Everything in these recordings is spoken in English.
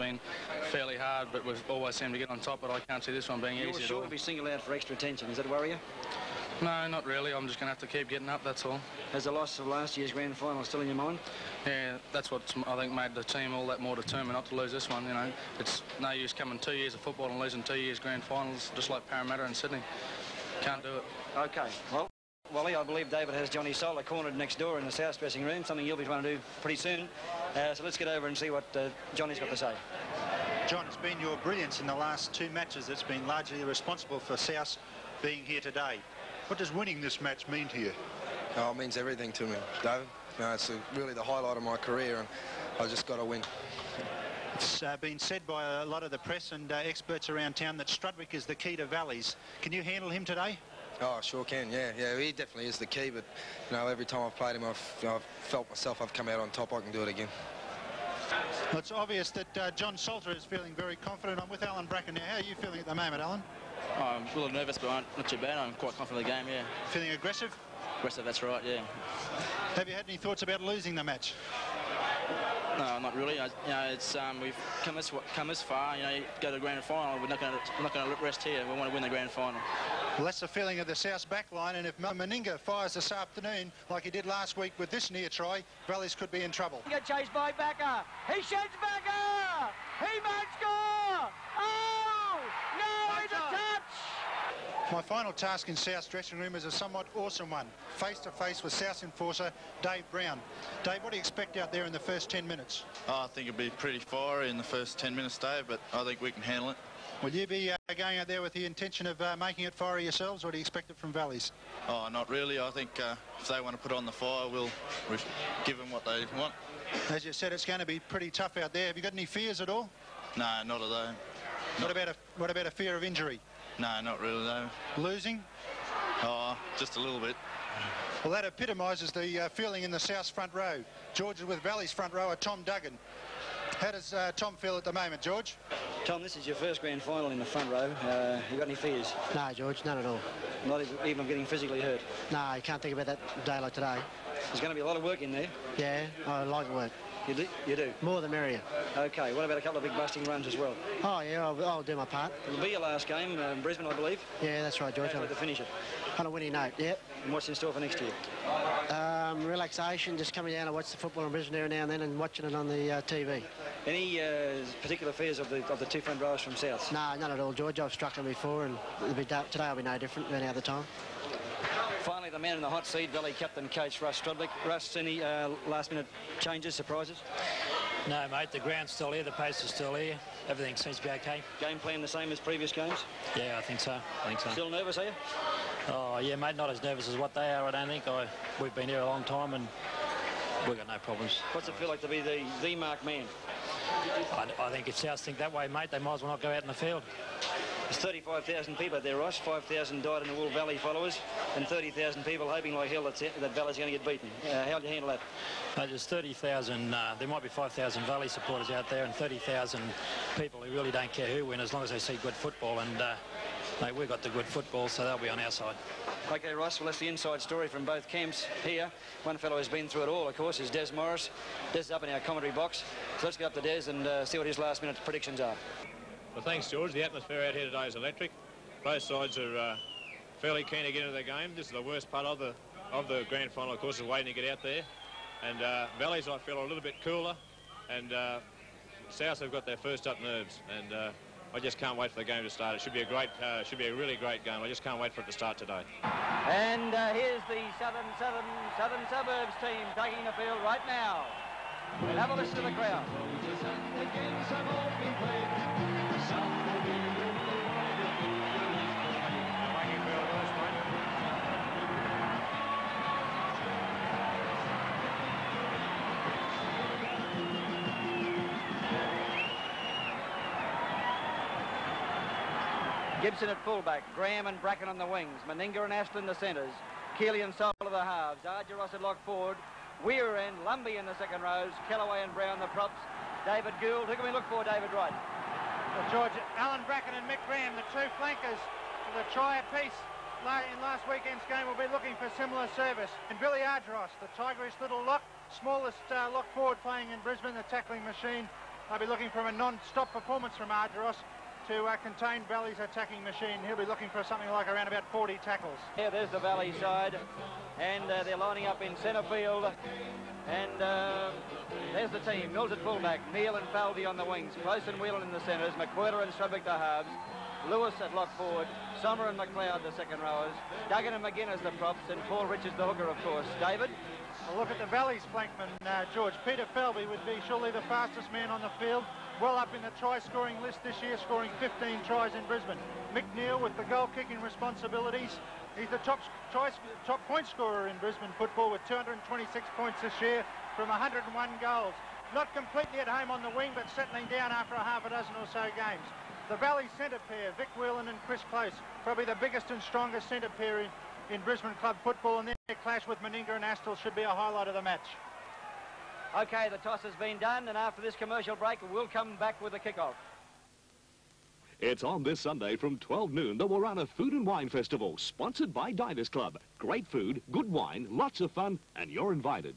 been fairly hard, but we've always seemed to get on top. But I can't see this one being You're easy sure at to all. be singled out for extra attention. Does that worry you? No, not really. I'm just going to have to keep getting up. That's all. Has the loss of last year's grand final still in your mind? Yeah, that's what I think made the team all that more determined not to lose this one. You know, it's no use coming two years of football and losing two years grand finals, just like Parramatta and Sydney. Can't do it. Okay. Well, Wally, I believe David has Johnny Salter cornered next door in the south dressing room, something you'll be trying to do pretty soon. Uh, so let's get over and see what uh, Johnny's got to say. John, it's been your brilliance in the last two matches that's been largely responsible for South being here today. What does winning this match mean to you? Oh, it means everything to me, David. You know, it's a, really the highlight of my career, and I just got to win. It's uh, been said by a lot of the press and uh, experts around town that Strudwick is the key to Valleys. Can you handle him today? Oh, sure can, yeah. Yeah, he definitely is the key, but, you know, every time I've played him, I've, I've felt myself I've come out on top. I can do it again. Well, it's obvious that uh, John Salter is feeling very confident. I'm with Alan Bracken now. How are you feeling at the moment, Alan? Oh, I'm a little nervous, but I'm not too bad. I'm quite confident of the game, yeah. Feeling aggressive? Aggressive, that's right, yeah. Have you had any thoughts about losing the match? No, not really. I, you know, it's um, we've come this come this far. You know, you go to the grand final. We're not going to we're not going to rest here. We want to win the grand final. Well, that's the feeling of the South back line, and if Meninga fires this afternoon like he did last week with this near try, Valleys could be in trouble. Get chased by Backer. He sheds Backer. He might score. Oh! No, it's a touch. My final task in South's dressing room is a somewhat awesome one, face-to-face with South enforcer Dave Brown. Dave, what do you expect out there in the first 10 minutes? Oh, I think it'll be pretty fiery in the first 10 minutes, Dave, but I think we can handle it. Will you be uh, going out there with the intention of uh, making it fiery yourselves, or do you expect it from Valleys? Oh, not really. I think uh, if they want to put on the fire, we'll give them what they want. As you said, it's going to be pretty tough out there. Have you got any fears at all? No, not at all. What about a, what about a fear of injury? No, not really, though. Losing? Oh, just a little bit. Well, that epitomises the uh, feeling in the South front row. George is with Valley's front rower, Tom Duggan. How does uh, Tom feel at the moment, George? Tom, this is your first grand final in the front row. Uh, you got any fears? No, George, none at all. Not even, even getting physically hurt? No, you can't think about that day like today. There's going to be a lot of work in there. Yeah, I like work. You do? You do? More the merrier. Okay, what about a couple of big busting runs as well? Oh, yeah, I'll, I'll do my part. It'll be your last game uh, in Brisbane, I believe. Yeah, that's right, George. Can't wait to finish it. On a winning note, yep. And what's in store for next year? Um, relaxation, just coming down to watch the football in Brisbane every now and then and watching it on the uh, TV. Any uh, particular fears of the of the two front rowers from South? No, none at all, George. I've struck them before and it'll be, today will be no different than any other time. Finally, the man in the hot seat, Valley captain, coach Ross Strudwick. Russ, any uh, last-minute changes, surprises? No, mate, the ground's still here, the pace is still here. Everything seems to be okay. Game plan the same as previous games? Yeah, I think so. I think so. Still nervous, are you? Oh, yeah, mate, not as nervous as what they are, I don't think. I, we've been here a long time and we've got no problems. What's it feel like to be the, the marked man? I, I think if South think that way, mate, they might as well not go out in the field. There's 35,000 people out there, Ross. 5,000 died in the Wool Valley followers, and 30,000 people hoping like hell that, that Valley's going to get beaten. Uh, how do you handle that? Uh, there's 30,000, uh, there might be 5,000 Valley supporters out there and 30,000 people who really don't care who win as long as they see good football. And, uh, mate, we've got the good football, so they'll be on our side. Okay, Ross, well, that's the inside story from both camps here. One fellow who's been through it all, of course, is Des Morris. Des is up in our commentary box. So let's get up to Des and uh, see what his last-minute predictions are. Well, thanks, George. The atmosphere out here today is electric. Both sides are uh, fairly keen to get into the game. This is the worst part of the of the grand final, of course, is waiting to get out there. And uh, Valleys, I feel, are a little bit cooler. And uh, South have got their first up nerves. And uh, I just can't wait for the game to start. It should be a great, uh, should be a really great game. I just can't wait for it to start today. And uh, here's the Southern, Southern, Southern Suburbs team taking the field right now. Have a listen to the crowd. Gibson at fullback, Graham and Bracken on the wings, Meninga and Aston the centres, Keeley and Sol of the halves, Argyros at lock forward, Weir and Lumbie in the second rows, Kellaway and Brown the props, David Gould. Who can we look for, David Wright? Well, George, Alan Bracken and Mick Graham, the two flankers for the try apiece in last weekend's game will be looking for similar service. And Billy Argyros, the tigerish little lock, smallest uh, lock forward playing in Brisbane, the tackling machine, I'll be looking for a non-stop performance from Argyros to uh, contain Valley's attacking machine. He'll be looking for something like around about 40 tackles. Yeah, there's the Valley side, and uh, they're lining up in centre field. And uh, there's the team. Mills at fullback, Neil and Falvey on the wings, Close and Whelan in the centres, McWhirter and Strudwick the halves, Lewis at lock forward, Sommer and McLeod the second rowers, Duggan and McGuinness the props, and Paul Richards the hooker, of course. David? A look at the Valley's flankman, uh, George. Peter Falvey would be surely the fastest man on the field. Well up in the try-scoring list this year, scoring 15 tries in Brisbane. Mick Neal with the goal-kicking responsibilities. He's the top, try, top point scorer in Brisbane football with 226 points this year from 101 goals. Not completely at home on the wing, but settling down after a half a dozen or so games. The Valley centre pair, Vic Whelan and Chris Close, probably the biggest and strongest centre pair in, in Brisbane club football, and their clash with Meninga and Astill should be a highlight of the match. Okay, the toss has been done, and after this commercial break, we'll come back with the kickoff. It's on this Sunday from 12 noon, the Warana Food and Wine Festival, sponsored by Diners Club. Great food, good wine, lots of fun, and you're invited.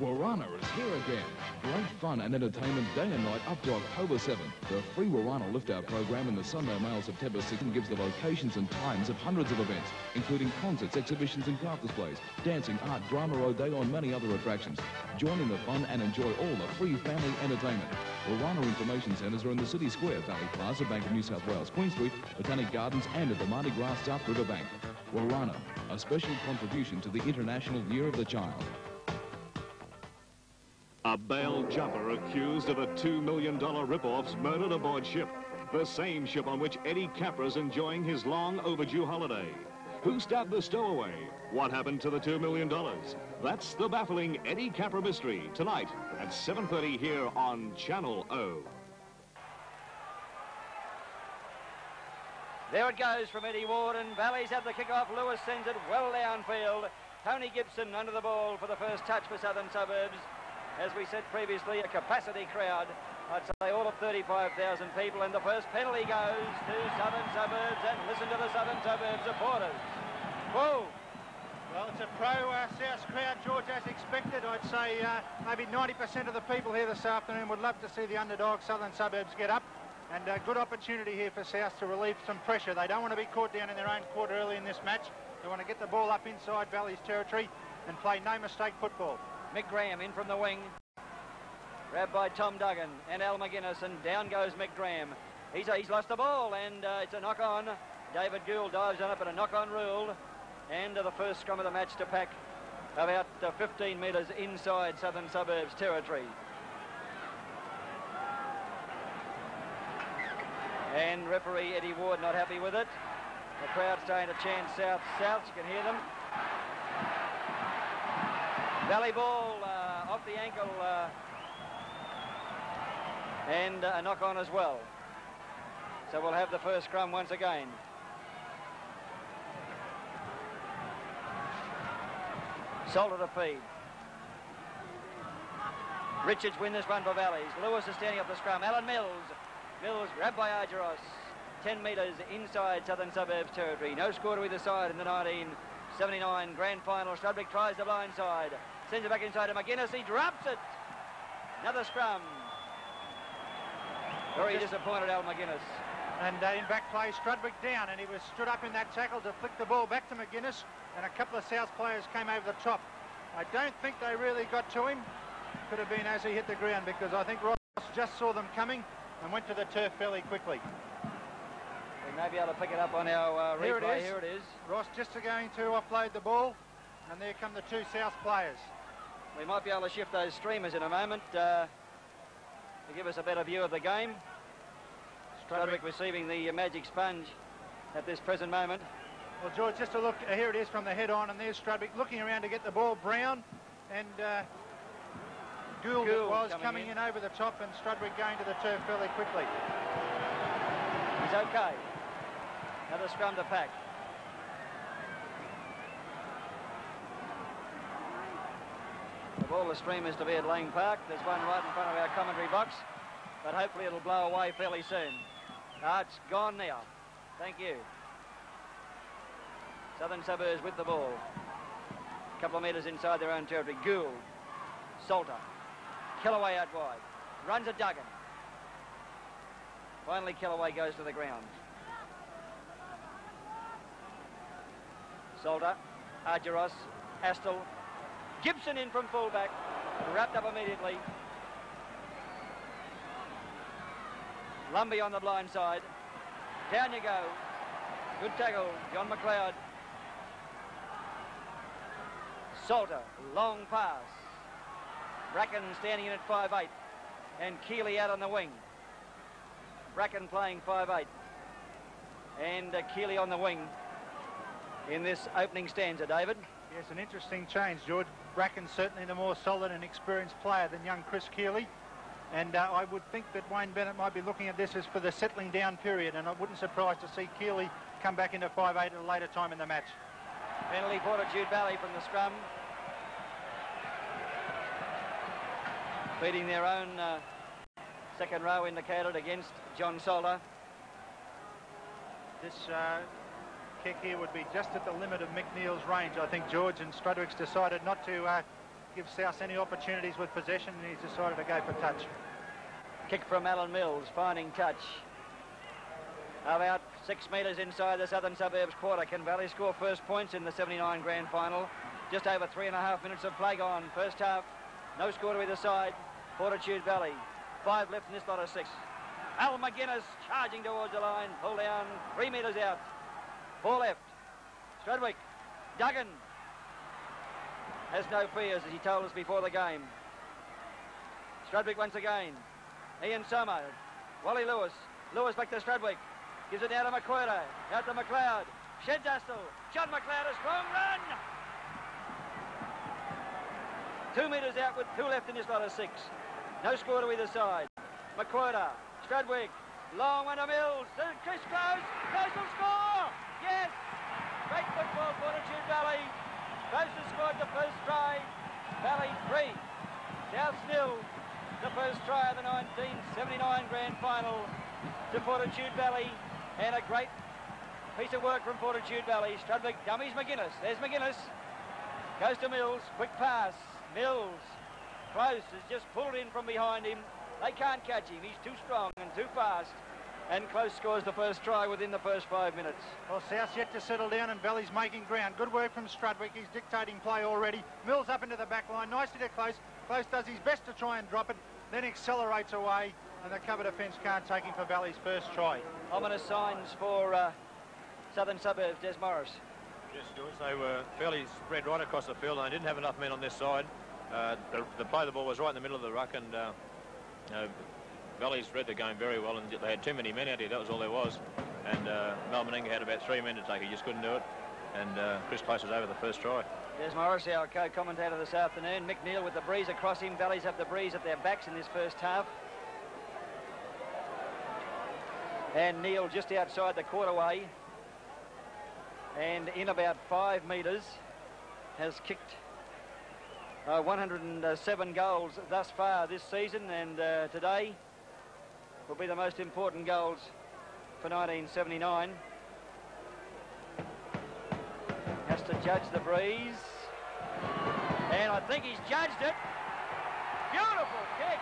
Warana is here again. Great fun and entertainment day and night up to October 7th. The free Warana lift-out program in the Sunday Mail September 2nd gives the locations and times of hundreds of events, including concerts, exhibitions and craft displays, dancing, art, drama, rodeo and many other attractions. Join in the fun and enjoy all the free family entertainment. Warana information centres are in the City Square, Valley Plaza, Bank of New South Wales, Queen Street, Botanic Gardens and at the Mardi Gras South River Bank. Warana, a special contribution to the International Year of the Child. A bail jumper accused of a $2 million rip-off's murdered aboard ship. The same ship on which Eddie Capra's enjoying his long overdue holiday. Who stabbed the stowaway? What happened to the $2 million? That's the baffling Eddie Capra mystery tonight at 7.30 here on Channel O. There it goes from Eddie Warden. Valley's had the kick-off. Lewis sends it well downfield. Tony Gibson under the ball for the first touch for Southern Suburbs as we said previously, a capacity crowd. I'd say all of 35,000 people, and the first penalty goes to Southern Suburbs, and listen to the Southern Suburbs supporters. Whoa! Well, it's a pro-South uh, crowd, George, as expected. I'd say uh, maybe 90% of the people here this afternoon would love to see the underdog Southern Suburbs get up. And a good opportunity here for South to relieve some pressure. They don't want to be caught down in their own quarter early in this match. They want to get the ball up inside Valley's territory and play no mistake football. Mick Graham in from the wing. Grabbed by Tom Duggan and Al McGuinness, and down goes Mick Graham. He's, he's lost the ball, and uh, it's a knock-on. David Gould dives on it, but a knock-on ruled. And uh, the first scrum of the match to pack about uh, 15 metres inside Southern Suburbs territory. And referee Eddie Ward not happy with it. The crowd starting to chant south, south. You can hear them. Valley ball uh, off the ankle uh, and a knock on as well. So we'll have the first scrum once again. Salter to feed. Richards win this one for Valleys. Lewis is standing up the scrum. Alan Mills. Mills grabbed by Argyros. 10 metres inside Southern Suburbs territory. No score to either side in the 1979 grand final. Strudwick tries the blind side. Sends it back inside to McGuinness. He drops it. Another scrum. Very disappointed, Al McGuinness. And uh, in back play, Strudwick down, and he was stood up in that tackle to flick the ball back to McGuinness, and a couple of South players came over the top. I don't think they really got to him. Could have been as he hit the ground, because I think Ross just saw them coming and went to the turf fairly quickly. We may be able to pick it up on our uh, replay. Here it is. Here it is. Ross just going to offload the ball, and there come the two South players. We might be able to shift those streamers in a moment uh, to give us a better view of the game. Strudwick receiving the uh, magic sponge at this present moment. Well, George, just a look, uh, here it is from the head on, and there's Strudwick looking around to get the ball. Brown and uh, Gould, Gould was coming coming in. in. over the top, and Strudwick going to the turf fairly quickly. He's okay. Another scrum to pack. The ball the streamers to be at Lang Park. There's one right in front of our commentary box, but hopefully it'll blow away fairly soon. Ah, it's gone now. Thank you. Southern Suburbs with the ball. A couple of metres inside their own territory. Gould, Salter, Kellaway out wide. Runs a Duggan. Finally, Kellaway goes to the ground. Salter, Argyros, Astill, Gibson in from fullback, wrapped up immediately. Lumbey on the blind side. Down you go. Good tackle, John McLeod. Salter, long pass. Bracken standing in at 5'8", and Keeley out on the wing. Bracken playing 5'8", and uh, Keeley on the wing in this opening stanza, David. Yes, an interesting change, George. Bracken's certainly the more solid and experienced player than young Chris Keeley. And uh, I would think that Wayne Bennett might be looking at this as for the settling down period, and I wouldn't surprise to see Keeley come back into 5'8 at a later time in the match. Penalty jude Valley from the scrum. Beating their own uh, second row indicated against John Salter. This uh, kick here would be just at the limit of McNeil's range. I think George and Strudwick's decided not to uh, give South any opportunities with possession, and he's decided to go for touch. Kick from Alan Mills, finding touch. About six metres inside the Southern Suburbs quarter. Can Valley score first points in the 79 grand final? Just over three and a half minutes of play gone. First half, no score to either side. Fortitude Valley, five left in this lot of six. Al McGuinness charging towards the line, pull down, three metres out. Four left. Strudwick. Duggan has no fears, as he told us before the game. Strudwick once again. Ian Sommer, Wally Lewis. Lewis back to Strudwick. Gives it down to McQuarter. Out to McLeod. Sheds Astill. John McLeod, a strong run. Two metres out with two left in this lot of six. No score to either side. McQuarter. Strudwick. Long one to Mills. Chris Close. Close will score. Yes. Great football, for Fortitude Valley. Close has scored the first try. Valley three. South still the first try of the 1979 Grand Final to Fortitude Valley. And a great piece of work from Fortitude Valley. Strudwick dummies McGuinness. There's McGuinness. Goes to Mills. Quick pass. Mills. Close has just pulled in from behind him. They can't catch him. He's too strong and too fast. And Close scores the first try within the first five minutes. Well, South's yet to settle down and Valley's making ground. Good work from Strudwick. He's dictating play already. Mills up into the back line. Nicely to Close. Close does his best to try and drop it, then accelerates away, and the cover defence can't take him for Valley's first try. Ominous signs for uh, Southern Suburbs, Des Morris. Yes, George, they were fairly spread right across the field and they didn't have enough men on this side. Uh, the, the play of the ball was right in the middle of the ruck and uh, you know, Valley's read the game very well and they had too many men out here, that was all there was. And uh, Mel had about three men to take, he just couldn't do it. And uh, Chris Close was over the first try. There's Morris, our co-commentator this afternoon. Mick Neal with the breeze across him. Valleys have the breeze at their backs in this first half. And Neal just outside the quarterway and in about five metres has kicked uh, 107 goals thus far this season and uh, today will be the most important goals for 1979. Has to judge the breeze. And I think he's judged it. Beautiful kick.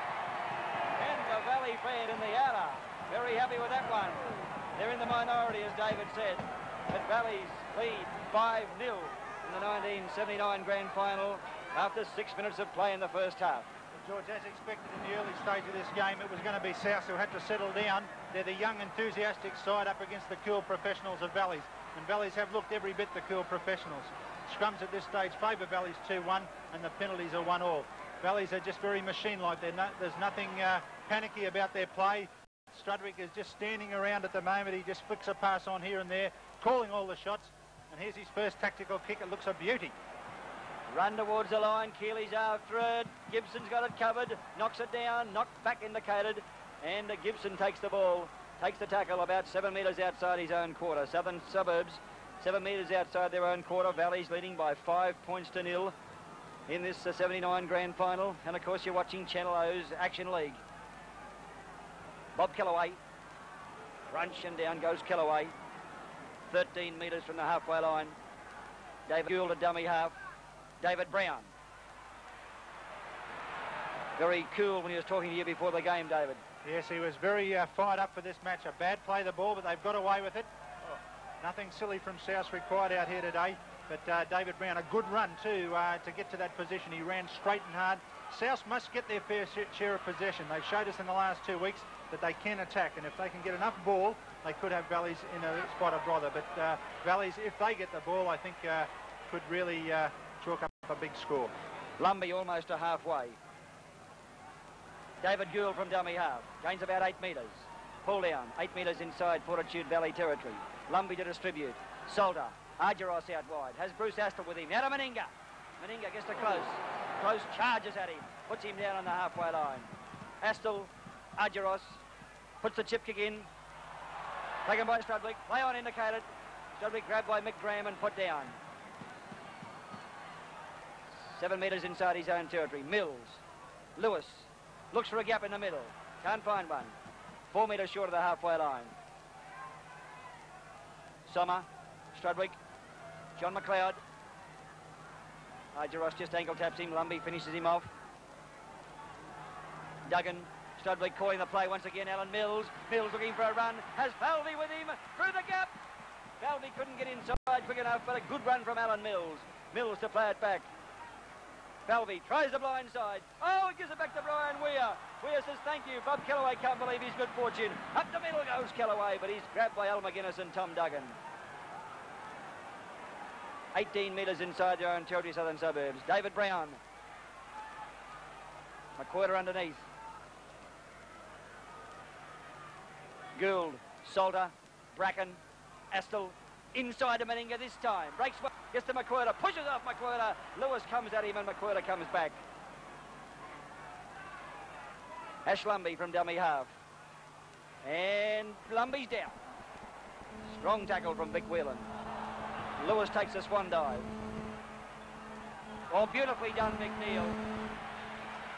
And the Valley in the outer. Very happy with that one. They're in the minority, as David said. But Valley's lead 5-0 in the 1979 Grand Final after six minutes of play in the first half. George, as expected in the early stage of this game, it was going to be South who had to settle down. They're the young, enthusiastic side up against the cool professionals of Valleys. And Valleys have looked every bit the cool professionals. Scrums at this stage favour Valleys 2-1 and the penalties are 1 all. Valleys are just very machine-like. No, there's nothing uh, panicky about their play. Strudwick is just standing around at the moment. He just flicks a pass on here and there, calling all the shots. And here's his first tactical kick. It looks a beauty. Run towards the line. Keeley's after it. Gibson's got it covered. Knocks it down. Knocked back indicated. And Gibson takes the ball. Takes the tackle about seven metres outside his own quarter. Southern Suburbs, seven metres outside their own quarter. Valleys leading by five points to nil in this uh, 79 grand final. And of course, you're watching Channel O's Action League. Bob Kellaway. Crunch and down goes Kellaway. 13 metres from the halfway line. David Gould, a dummy half. David Brown. very cool when he was talking to you before the game, David. Yes, he was very uh, fired up for this match. A bad play the ball, but they've got away with it. Nothing silly from South required out here today. But uh, David Brown, a good run too uh, to get to that position. He ran straight and hard. South must get their fair share of possession. They've showed us in the last two weeks that they can attack, and if they can get enough ball, they could have Valleys in a spot of bother. But uh, Valleys, if they get the ball, I think uh, could really uh, chalk up a big score. Lumbey almost to halfway. David Gould from dummy half. Gains about eight metres. Pull down. Eight metres inside Fortitude Valley territory. Lumbey to distribute. Salter. Argyros out wide. Has Bruce Astill with him. Now to Meninga. Meninga gets to close. Close charges at him. Puts him down on the halfway line. Astill. Argyros. Puts the chip kick in. Taken by Strudwick. Play on indicated. Strudwick grabbed by Mick Graham and put down. Seven metres inside his own territory. Mills. Lewis. Looks for a gap in the middle. Can't find one. Four metres short of the halfway line. Sommer. Strudwick. John McLeod. Argyros just ankle taps him. Lumbey finishes him off. Duggan. Strudwick calling the play once again. Alan Mills. Mills looking for a run. Has Falvey with him. Through the gap. Falvey couldn't get inside quick enough, but a good run from Alan Mills. Mills to play it back. Falvey tries the blind side. Oh, it gives it back to Brian Weir. Weir says thank you. Bob Kellaway can't believe his good fortune. Up the middle goes Kellaway, but he's grabbed by Al McGuinness and Tom Duggan. 18 metres inside their own territory, southern suburbs. David Brown. A quarter underneath. Gould, Salter, Bracken, Astill, inside to Meninga this time. Breaks gets to McQuirter, pushes off McQuirter. Lewis comes at him and McQuirter comes back. Ash Lumbey from dummy half. And Lumbey's down. Strong tackle from Vic Whelan. Lewis takes a swan dive. Oh, beautifully done, McNeil.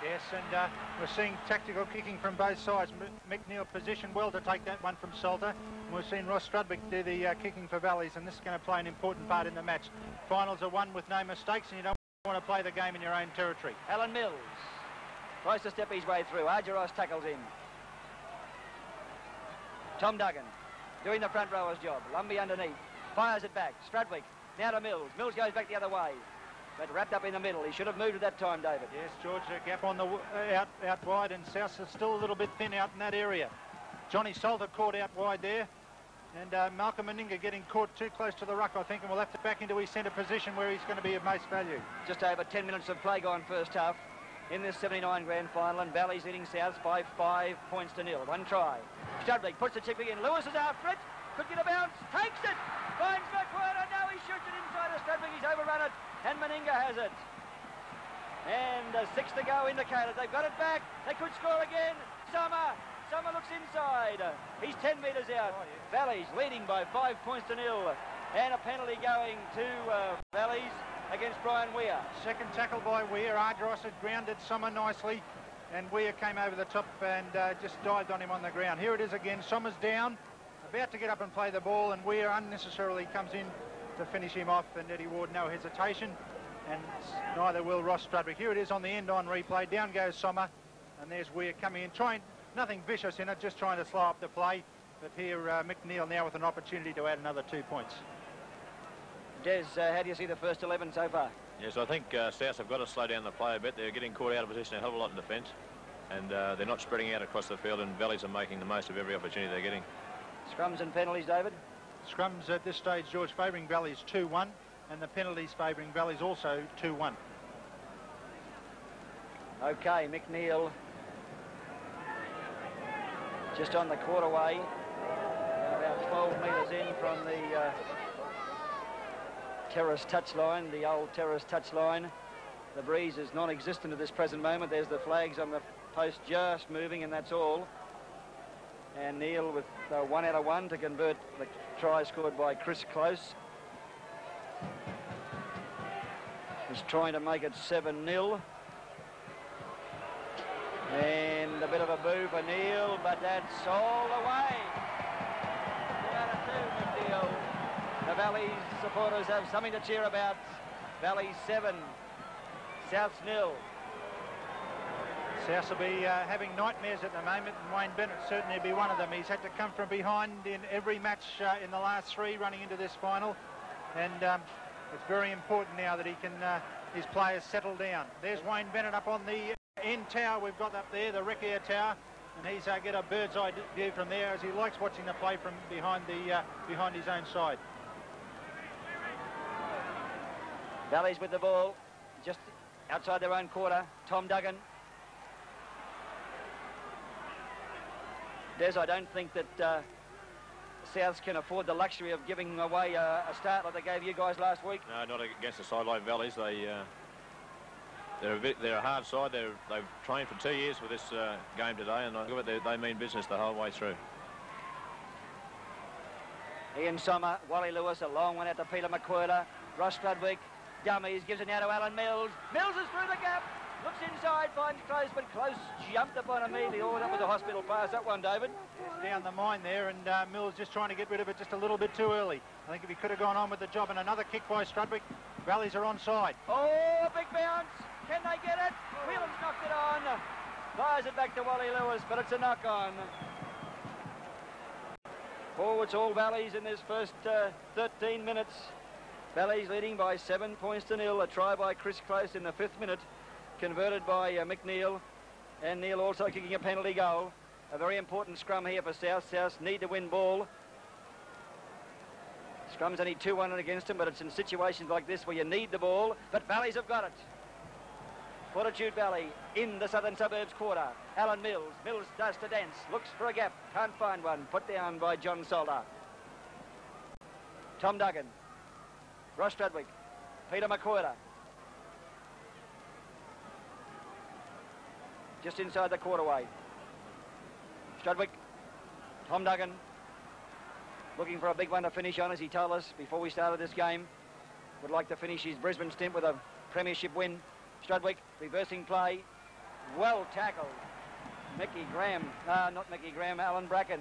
Yes, and uh, we're seeing tactical kicking from both sides. M McNeil positioned well to take that one from Salter. And we've seen Ross Strudwick do the uh, kicking for Valleys, and this is going to play an important part in the match. Finals are won with no mistakes, and you don't want to play the game in your own territory. Alan Mills tries to step his way through. Argyros tackles him. Tom Duggan doing the front rower's job. Lumbey underneath. Fires it back. Strudwick. Now to Mills. Mills goes back the other way. But wrapped up in the middle. He should have moved at that time, David. Yes, George, a gap on the uh, out out wide, and South is still a little bit thin out in that area. Johnny Salter caught out wide there. And uh, Malcolm Meninga getting caught too close to the ruck, I think, and we'll have to back into his centre position where he's going to be of most value. Just over 10 minutes of play gone first half in this 79 grand final, and Valley's leading South by five points to nil. One try. Strudwick puts the chip in. Lewis is after it. Could get a bounce. Takes it. Finds McQuarrie. Now he shoots it inside of Strudwick. He's overrun it. And Meninga has it. And uh, six to go indicated. They've got it back. They could score again. Sommer. Sommer looks inside. He's 10 metres out. Valleys leading by five points to nil. And a penalty going to uh, Valleys against Brian Weir. Second tackle by Weir. Argyros had grounded Sommer nicely. And Weir came over the top and uh, just dived on him on the ground. Here it is again. Sommer's down. About to get up and play the ball. And Weir unnecessarily comes in to finish him off. And Eddie Ward, no hesitation. And neither will Ross Strudwick. Here it is on the end on replay. Down goes Sommer. And there's Weir coming in. Trying nothing vicious in it, just trying to slow up the play. But here, uh, McNeil now with an opportunity to add another two points. Des, uh, how do you see the first 11 so far? Yes, I think uh, South have got to slow down the play a bit. They're getting caught out of position a hell of a lot in defence. And uh, they're not spreading out across the field, and Valleys are making the most of every opportunity they're getting. Scrums and penalties, David? Scrums at this stage, George, favouring Valleys 2-1, and the penalties favouring Valleys also 2-1. Okay, McNeil just on the quarterway, about 12 metres in from the uh, terrace touchline, the old terrace touchline. The breeze is non-existent at this present moment. There's the flags on the post just moving, and that's all. And Neil with uh, one out of one to convert the try scored by Chris Close. Is trying to make it 7-0. And a bit of a boo for Neil, but that's all the way. Two. The Valleys supporters have something to cheer about. Valley 7, South nil. Be uh, having nightmares at the moment, and Wayne Bennett certainly be one of them. He's had to come from behind in every match uh, in the last three running into this final, and um, it's very important now that he can uh, his players settle down. There's Wayne Bennett up on the end tower we've got up there, the Reckier Tower, and he's uh, get a bird's eye view from there as he likes watching the play from behind the uh, behind his own side. Valleys with the ball, just outside their own quarter. Tom Duggan Des, I don't think that uh, Souths can afford the luxury of giving away a, a, start like they gave you guys last week. No, not against the sideline Valleys. They uh, they're a bit, they're a hard side. They're, they've trained for two years for this uh, game today, and they, they mean business the whole way through. Ian Sommer, Wally Lewis, a long one out to Peter McQuirter. Ross Strudwick, dummies, gives it now to Alan Mills. Mills is through the gap. Looks inside, finds Close, but Close jumped upon immediately. Oh, that was a hospital pass, that one, David. It's down the mine there, and uh, Mills just trying to get rid of it just a little bit too early. I think if he could have gone on with the job, and another kick by Strudwick, Valleys are onside. Oh, big bounce. Can they get it? Whelan's knocked it on. Fires it back to Wally Lewis, but it's a knock on. Forwards all Valleys in this first uh, 13 minutes. Valleys leading by seven points to nil. A try by Chris Close in the fifth minute converted by uh, McNeil. And Neil also kicking a penalty goal. A very important scrum here for South. South need to win ball. Scrum's only 2-1 against them, but it's in situations like this where you need the ball. But Valleys have got it. Fortitude Valley in the southern suburbs quarter. Alan Mills. Mills does to dance. Looks for a gap. Can't find one. Put down by John Salter. Tom Duggan. Ross Strudwick. Peter McQuirter. Just inside the quarterway. Strudwick, Tom Duggan, looking for a big one to finish on, as he told us before we started this game. Would like to finish his Brisbane stint with a premiership win. Strudwick, reversing play, well tackled. Mickey Graham, not Mickey Graham, Alan Bracken.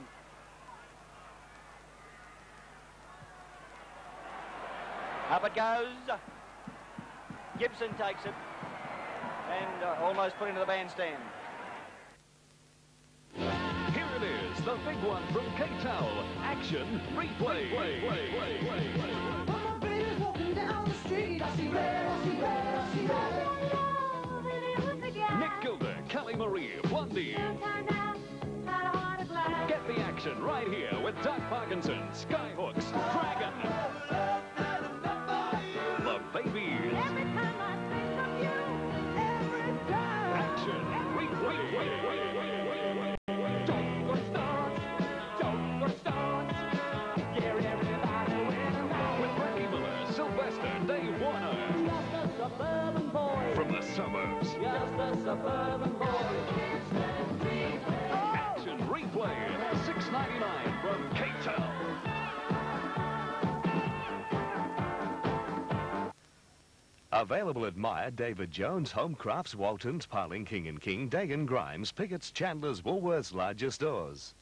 Up it goes. Gibson takes it and uh, almost put into the bandstand. Here it is, the big one from K-Tel. Action, replay. replay, replay, Nick Gilder, Kelly Marie, Blondie. Get the action right here with Doug Parkinson, Skyhooks, Dragon. Action replay. Six ninety nine from K-Tel. Available at Myer, David Jones, Homecrafts, Waltons, Parling, King & King, Dagan Grimes, Pickett's, Chandler's, Woolworths' larger stores.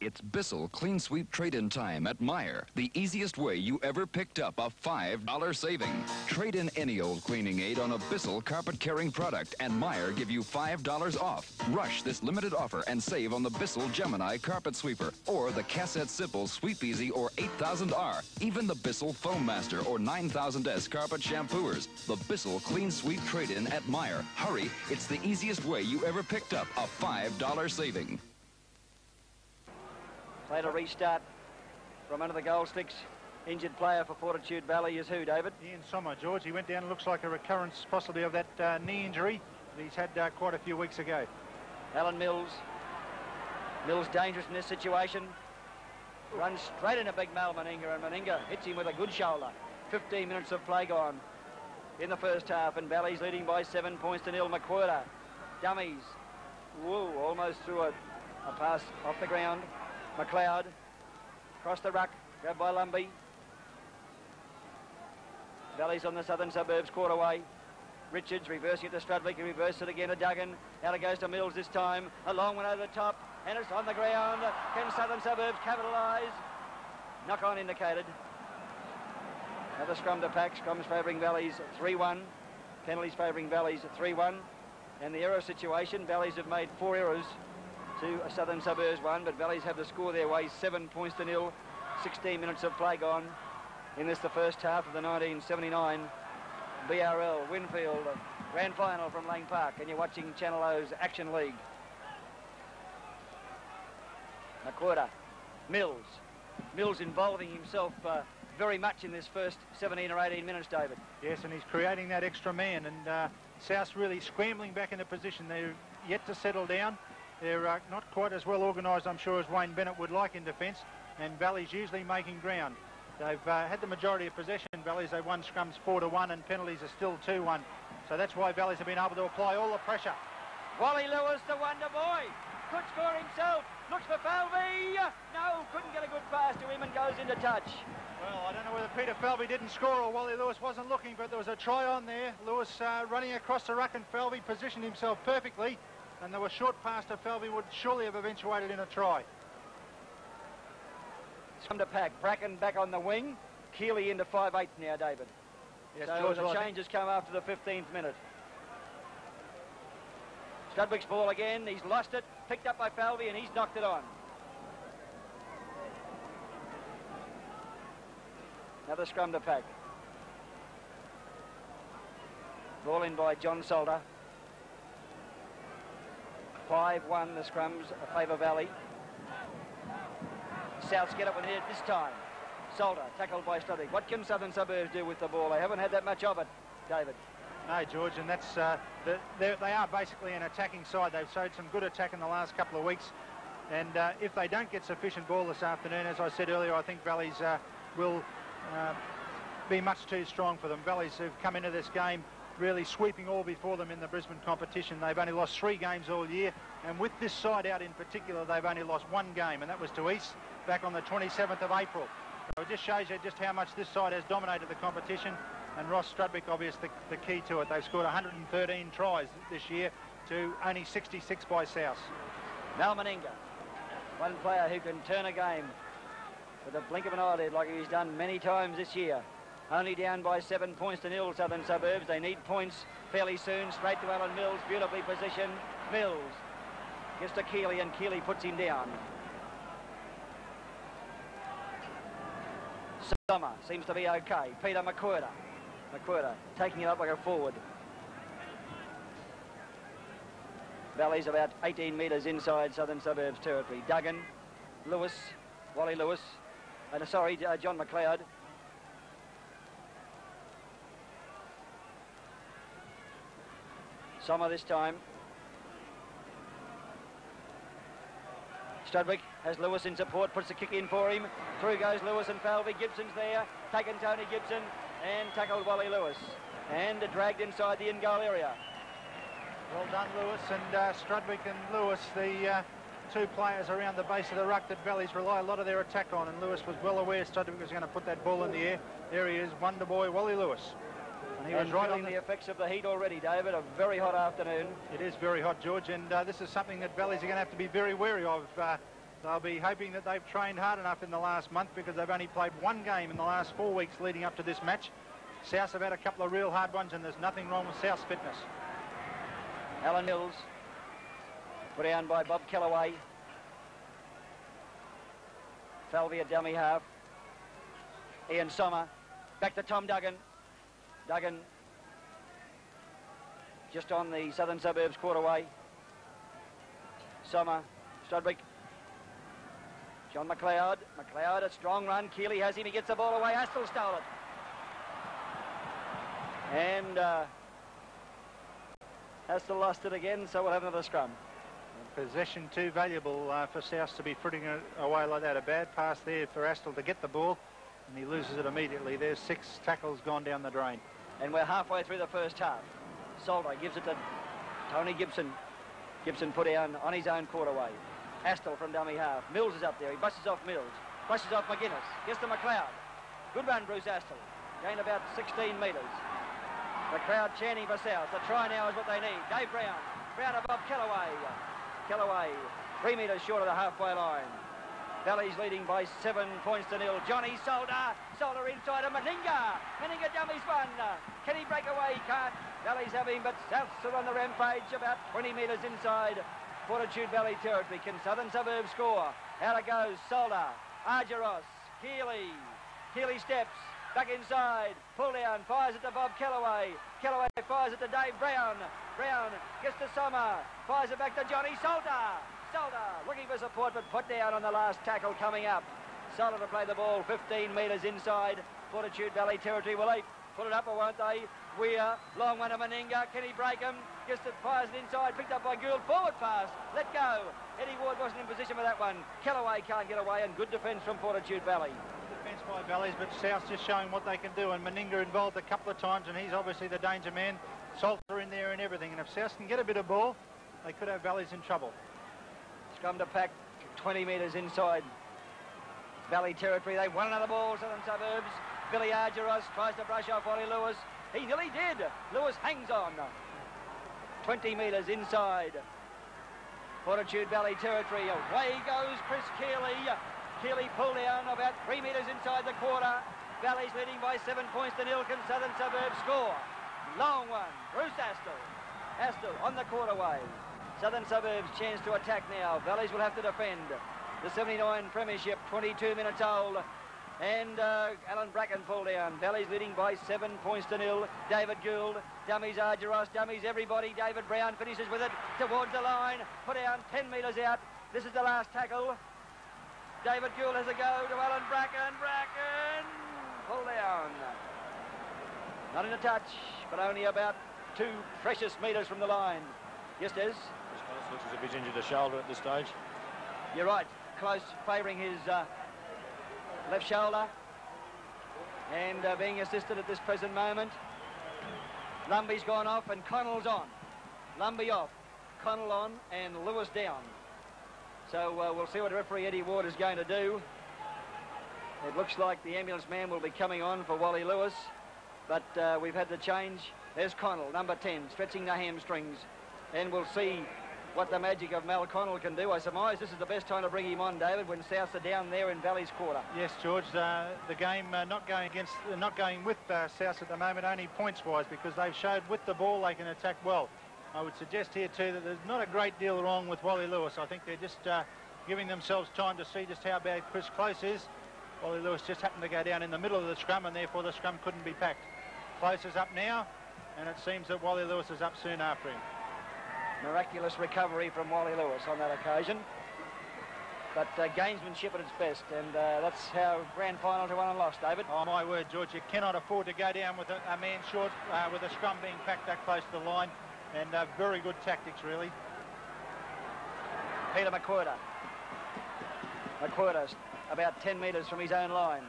It's Bissell Clean Sweep Trade-In time at Myer. The easiest way you ever picked up a $5 saving. Trade in any old cleaning aid on a Bissell carpet carrying product and Myer give you $5 off. Rush this limited offer and save on the Bissell Gemini carpet sweeper or the Cassette Simple Sweep Easy or 8000R. Even the Bissell Foam Master or 9000S carpet shampooers. The Bissell Clean Sweep Trade-In at Myer. Hurry, it's the easiest way you ever picked up a $5 saving. Play to restart from under the goal sticks. Injured player for Fortitude Valley is who, David? Ian Sommer, George. He went down and looks like a recurrence possibly of that uh, knee injury that he's had uh, quite a few weeks ago. Alan Mills. Mills dangerous in this situation. Runs straight into big Mal Meninga, and Meninga hits him with a good shoulder. 15 minutes of play gone in the first half, and Valley's leading by seven points to nil. McQuirter. Dummies. Whoa, almost threw a, a pass off the ground. McLeod across the ruck, grabbed by Lumbey. Valleys on the southern suburbs, quarter way. Richards reversing it to Strudwick, he reverses it again to Duggan. Out it goes to Mills this time. A long one over the top, and it's on the ground. Can southern suburbs capitalise? Knock on indicated. Another scrum to pack. Scrums favouring Valleys 3-1. Penalties favouring Valleys 3-1. And the error situation, Valleys have made four errors to a Southern Suburbs one, but Valleys have the score their way, seven points to nil, 16 minutes of play gone in this the first half of the 1979 BRL Winfield Grand Final from Lang Park, and you're watching Channel O's Action League. Makwura, Mills. Mills involving himself uh, very much in this first 17 or 18 minutes, David. Yes, and he's creating that extra man, and uh, South's really scrambling back into position. They're yet to settle down. They're uh, not quite as well organised, I'm sure, as Wayne Bennett would like in defence, and Valley's usually making ground. They've uh, had the majority of possession, Valleys. They won scrums 4 to 1, and penalties are still 2 1. So that's why Valleys have been able to apply all the pressure. Wally Lewis, the wonder boy, could score himself. Looks for Falvey. No, couldn't get a good pass to him and goes into touch. Well, I don't know whether Peter Falvey didn't score or Wally Lewis wasn't looking, but there was a try on there. Lewis uh, running across the ruck and Falvey positioned himself perfectly, and there were short pass to Falvey would surely have eventuated in a try. Scrum to pack. Bracken back on the wing. Keeley into 5-8 now, David. Yes, so George, the well, change has come after the 15th minute. Strudwick's ball again. He's lost it. Picked up by Falvey and he's knocked it on. Another scrum to pack. Ball in by John Salter. 5-1 the scrums favour Valley. Souths get up and hit it this time. Salter tackled by Strudwick. What can Southern Suburbs do with the ball? They haven't had that much of it, David. No, George, and that's uh, the, they are basically an attacking side. They've showed some good attack in the last couple of weeks, and uh, if they don't get sufficient ball this afternoon, as I said earlier, I think Valleys uh, will uh, be much too strong for them. Valleys have come into this game really sweeping all before them in the Brisbane competition. They've only lost three games all year, and with this side out in particular, they've only lost one game, and that was to East back on the 27th of April. So it just shows you just how much this side has dominated the competition and Ross Strudwick, obviously, the, the key to it. They've scored 113 tries this year to only 66 by South. Mal Meninga, one player who can turn a game with a blink of an eyelid like he's done many times this year. Only down by seven points to nil, Southern Suburbs. They need points fairly soon. Straight to Alan Mills, beautifully positioned. Mills gets to Keeley and Keeley puts him down. Sommer seems to be okay. Peter McQuarter. McQuarter taking it up like a forward. Valley's about 18 metres inside Southern Suburbs territory. Duggan, Lewis, Wally Lewis, and uh, sorry, uh, John McLeod. Sommer this time. Strudwick has Lewis in support, puts the kick in for him. Through goes Lewis and Falvey. Gibson's there, taken Tony Gibson and tackled Wally Lewis. And dragged inside the in-goal area. Well done, Lewis and uh, Strudwick and Lewis, the uh, two players around the base of the ruck that Valleys rely a lot of their attack on. And Lewis was well aware Strudwick was going to put that ball in the air. There he is, wonder boy Wally Lewis. And he and was right on the... effects of the heat already, David. A very hot afternoon. It is very hot, George, and uh, this is something that Valleys are going to have to be very wary of. Uh, they'll be hoping that they've trained hard enough in the last month because they've only played one game in the last four weeks leading up to this match. South have had a couple of real hard ones, and there's nothing wrong with South's fitness. Alan Mills, put down by Bob Kellaway. Falvey at dummy half. Ian Sommer, back to Tom Duggan. Duggan just on the southern suburbs quarterway. Sommer, Strudwick. John McLeod. McLeod, a strong run. Keeley has him. He gets the ball away. Astill stole it. And uh, Astill lost it again, so we'll have another scrum. Possession too valuable uh, for South to be fritting it away like that. A bad pass there for Astill to get the ball, and he loses it immediately. There's six tackles gone down the drain. And we're halfway through the first half. Salter gives it to Tony Gibson. Gibson put down on his own quarter quarterway. Astill from dummy half. Mills is up there. He busts off Mills. Busts off McGuinness. Gets to McLeod. Good run, Bruce Astill. Gained about 16 metres. The crowd chanting for South. The try now is what they need. Dave Brown. Brown above Kellaway. Kellaway, three metres short of the halfway line. Valley's leading by seven points to nil. Johnny Salter Salter inside of Meninga. Meninga dummies one. Can he break away? He can't. Valley's having, but Souths are on the rampage about 20 metres inside Fortitude Valley territory. Can Southern Suburbs score? Out it goes. Salter, Argyros, Keeley. Keeley steps. Back inside. Pull down. Fires it to Bob Kellaway. Kellaway fires it to Dave Brown. Brown gets to Sommer. Fires it back to Johnny Salter. Salter looking for support but put down on the last tackle coming up. To play the ball 15 metres inside Fortitude Valley territory. Will they put it up or won't they? Weir, long one to Meninga. Can he break him? Gets it, fires it inside. Picked up by Gould. Forward pass. Let go. Eddie Ward wasn't in position for that one. Kellaway can't get away and good defence from Fortitude Valley defence by Valleys, but South's just showing what they can do. And Meninga involved a couple of times, and he's obviously the danger man. Salter in there and everything. And if South can get a bit of ball, they could have Valleys in trouble. Scrum to pack 20 metres inside Valley territory. They won another ball, Southern Suburbs. Billy Argyros tries to brush off Ollie Lewis. He nearly did. Lewis hangs on. 20 metres inside Fortitude Valley territory. Away goes Chris Keeley. Keeley pulled down about three metres inside the quarter. Valley's leading by seven points to nil. Southern Suburbs score? Long one. Bruce Astill. Astill on the quarterway. Southern Suburbs chance to attack now. Valleys will have to defend. The 79 Premiership, 22 minutes old. And uh, Alan Bracken pulled down. Valley's leading by seven points to nil. David Gould, dummies Argyros, dummies everybody. David Brown finishes with it towards the line. Put down 10 metres out. This is the last tackle. David Gould has a go to Alan Bracken. Bracken! Pull down. Not in a touch, but only about two precious metres from the line. Yes, Des? Looks as if he's injured the shoulder at this stage. You're right. Close favouring his uh, left shoulder. And uh, being assisted at this present moment. Lumbey's gone off and Connell's on. Lumbey off. Connell on and Lewis down. So uh, we'll see what referee Eddie Ward is going to do. It looks like the ambulance man will be coming on for Wally Lewis, but uh, we've had the change. There's Connell, number 10, stretching the hamstrings. And we'll see what the magic of Mal Connell can do. I surmise this is the best time to bring him on, David, when Souths are down there in Valley's quarter. Yes, George. Uh, the game uh, not going against, uh, not going with uh, Souths at the moment, only points-wise, because they've showed with the ball they can attack well. I would suggest here too that there's not a great deal wrong with Wally Lewis. I think they're just uh, giving themselves time to see just how bad Chris Close is. Wally Lewis just happened to go down in the middle of the scrum and therefore the scrum couldn't be packed. Close is up now and it seems that Wally Lewis is up soon after him. Miraculous recovery from Wally Lewis on that occasion. But uh, gamesmanship at its best, and uh, that's how grand final to won and lost, David. Oh, my word, George, you cannot afford to go down with a, a man short uh, with a scrum being packed that close to the line. And uh, very good tactics, really. Peter McWhirter. McWhirter about 10 metres from his own line.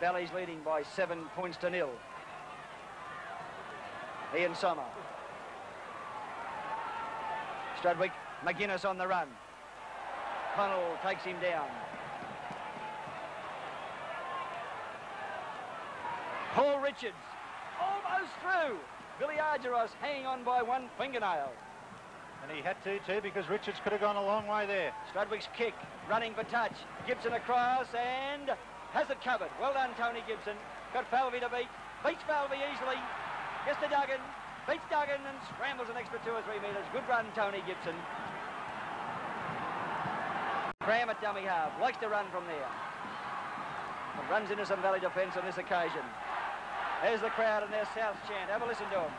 Valley's leading by seven points to nil. Ian Sommer. Strudwick, McGuinness on the run. Connell takes him down. Paul Richards, almost through. Billy Argyros hanging on by one fingernail. And he had to too because Richards could have gone a long way there. Strudwick's kick, running for touch. Gibson across and has it covered. Well done, Tony Gibson. Got Falvey to beat. Beats Falvey easily. Gets to Duggan. Beats Duggan and scrambles an extra two or three metres. Good run, Tony Gibson. Graham at dummy half. Likes to run from there. And runs into some Valley defence on this occasion. There's the crowd and their South chant. Have a listen to them.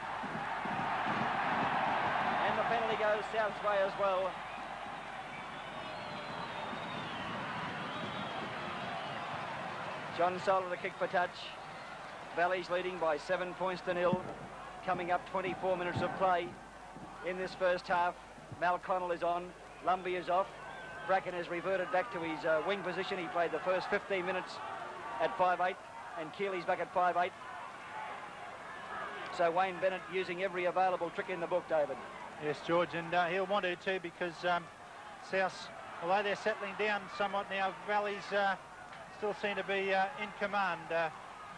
And the penalty goes South's way as well. John Salter to kick for touch. Valley's leading by seven points to nil. Coming up 24 minutes of play in this first half. Mal Connell is on. Lumbey is off. Bracken has reverted back to his uh, wing position. He played the first 15 minutes at 5'8", and Keeley's back at 5'8". So Wayne Bennett using every available trick in the book, David. Yes, George, and uh, he'll want to too because um, South, although they're settling down somewhat now, Valley's uh, still seem to be uh, in command.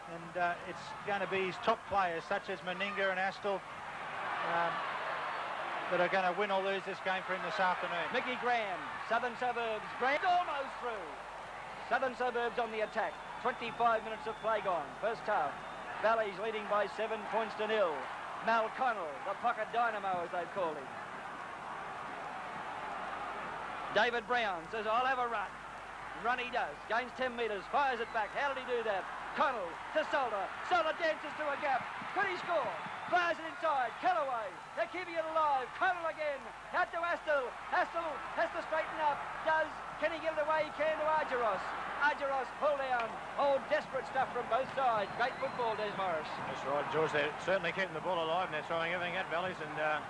And uh, it's going to be his top players, such as Meninga and Astill, um, that are going to win or lose this game for him this afternoon. Mickey Graham, Southern Suburbs. Graham's almost through. Southern Suburbs on the attack. 25 minutes of play gone. First half. Valley's leading by seven points to nil. Mal Connell, the pocket dynamo as they've called him. David Brown says, I'll have a run. Run he does. Gains 10 metres. Fires it back. How did he do that? Connell to Salter. Salter dances to a gap. Could he score? Fires it inside. Kellaway. They're keeping it alive. Connell again. Out to Astill. Astill has to straighten up. Does. Can he get it away? He can to Argyros. Argyros pull down. Oh, desperate stuff from both sides. Great football, Des Morris. That's right, George. They're certainly keeping the ball alive and they're throwing everything at Valleys and uh,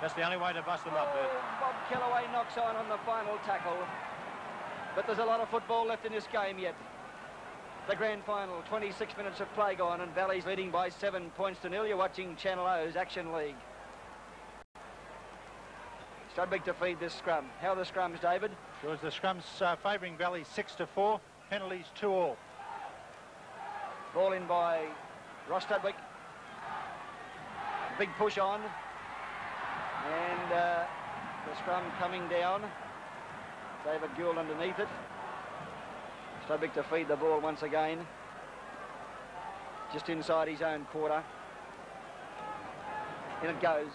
that's the only way to bust them oh, up. But... Bob Kellaway knocks on on the final tackle. But there's a lot of football left in this game yet. The grand final, 26 minutes of play gone, and Valley's leading by seven points to nil. You're watching Channel O's Action League. Strudwick to feed this scrum. How are the scrums, David? George, the scrums uh, favouring Valley 6 to 4, penalties 2 all. Ball in by Ross Strudwick. Big push on. And uh, the scrum coming down. David Gould underneath it. Strudwick to feed the ball once again. Just inside his own quarter. In it goes.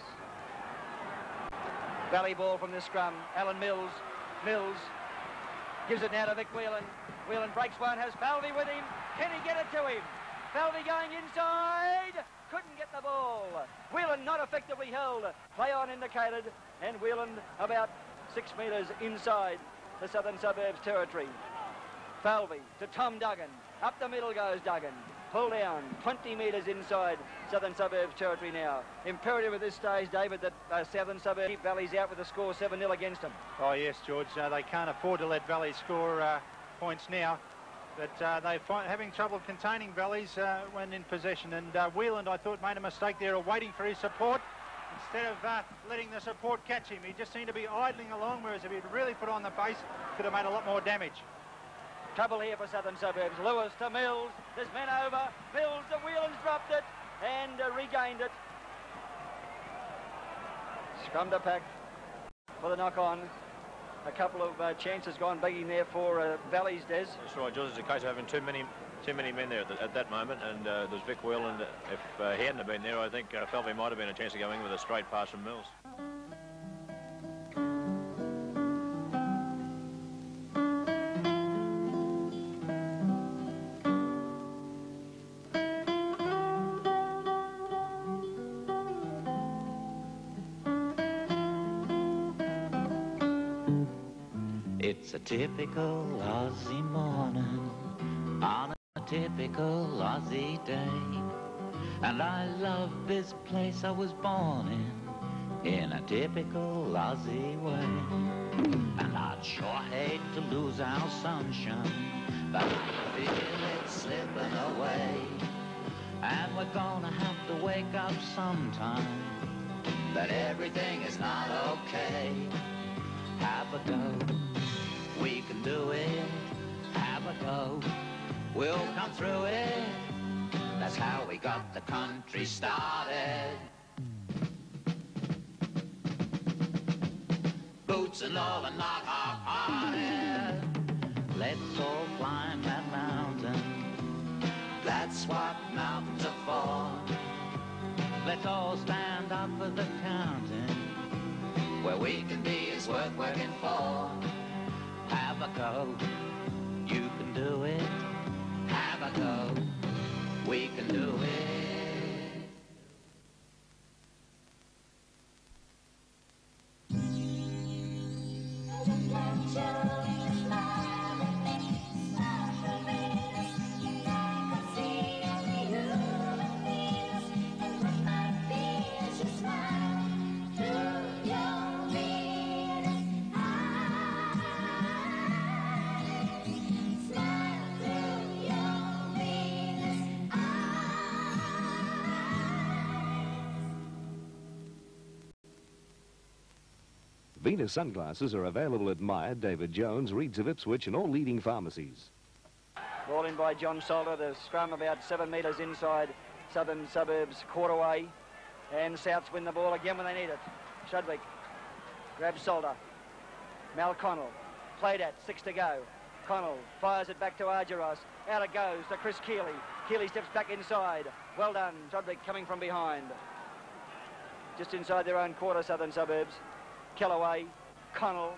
Valley ball from the scrum. Alan Mills. Mills gives it now to Vic Whelan. Whelan breaks one, has Falvey with him. Can he get it to him? Falvey going inside. Couldn't get the ball. Whelan not effectively held. Play on indicated. And Whelan about six metres inside the southern suburbs territory. Falvey to Tom Duggan. Up the middle goes Duggan. Pull down, 20 metres inside southern suburbs territory now. Imperative at this stage, David, that uh, southern suburbs keep Valleys out with a score 7-0 against them. Oh, yes, George. Uh, they can't afford to let Valley score uh, points now. But uh, they're having trouble containing Valleys uh, when in possession. And uh, Whelan, I thought, made a mistake there of waiting for his support instead of uh, letting the support catch him. He just seemed to be idling along, whereas if he'd really put on the pace, could have made a lot more damage. Trouble here for Southern Suburbs. Lewis to Mills. There's men over. Mills, the Whelan's dropped it and uh, regained it. Scrum to pack for the knock-on. A couple of uh, chances gone begging there for uh, Valleys, Des. That's right, George. It's a case of having too many too many men there at, the, at that moment, and uh, there's Vic Whelan. If uh, he hadn't have been there, I think uh, Falvey might have been a chance of going with a straight pass from Mills. Typical Aussie morning on a typical Aussie day. And I love this place I was born in, in a typical Aussie way. And I'd sure hate to lose our sunshine, but I feel it slipping away. And we're gonna have to wake up sometime, that everything is not okay. Have a go. Through it. That's how we got the country started. Boots and all and knock our party. Let's all climb that mountain. That's what mountains are for. Let's all stand up for the counting. Where we can be is worth working for. Have a go. You can do it. We can do it. Sunglasses are available at Myer, David Jones, Reeds of Ipswich, and all leading pharmacies. Ball in by John Salter. The scrum about seven metres inside southern suburbs quarterway. And Souths win the ball again when they need it. Strudwick grabs Salter. Mal Connell played at six to go. Connell fires it back to Argyros. Out it goes to Chris Keeley. Keeley steps back inside. Well done. Strudwick coming from behind. Just inside their own quarter, southern suburbs. Kellaway, Connell.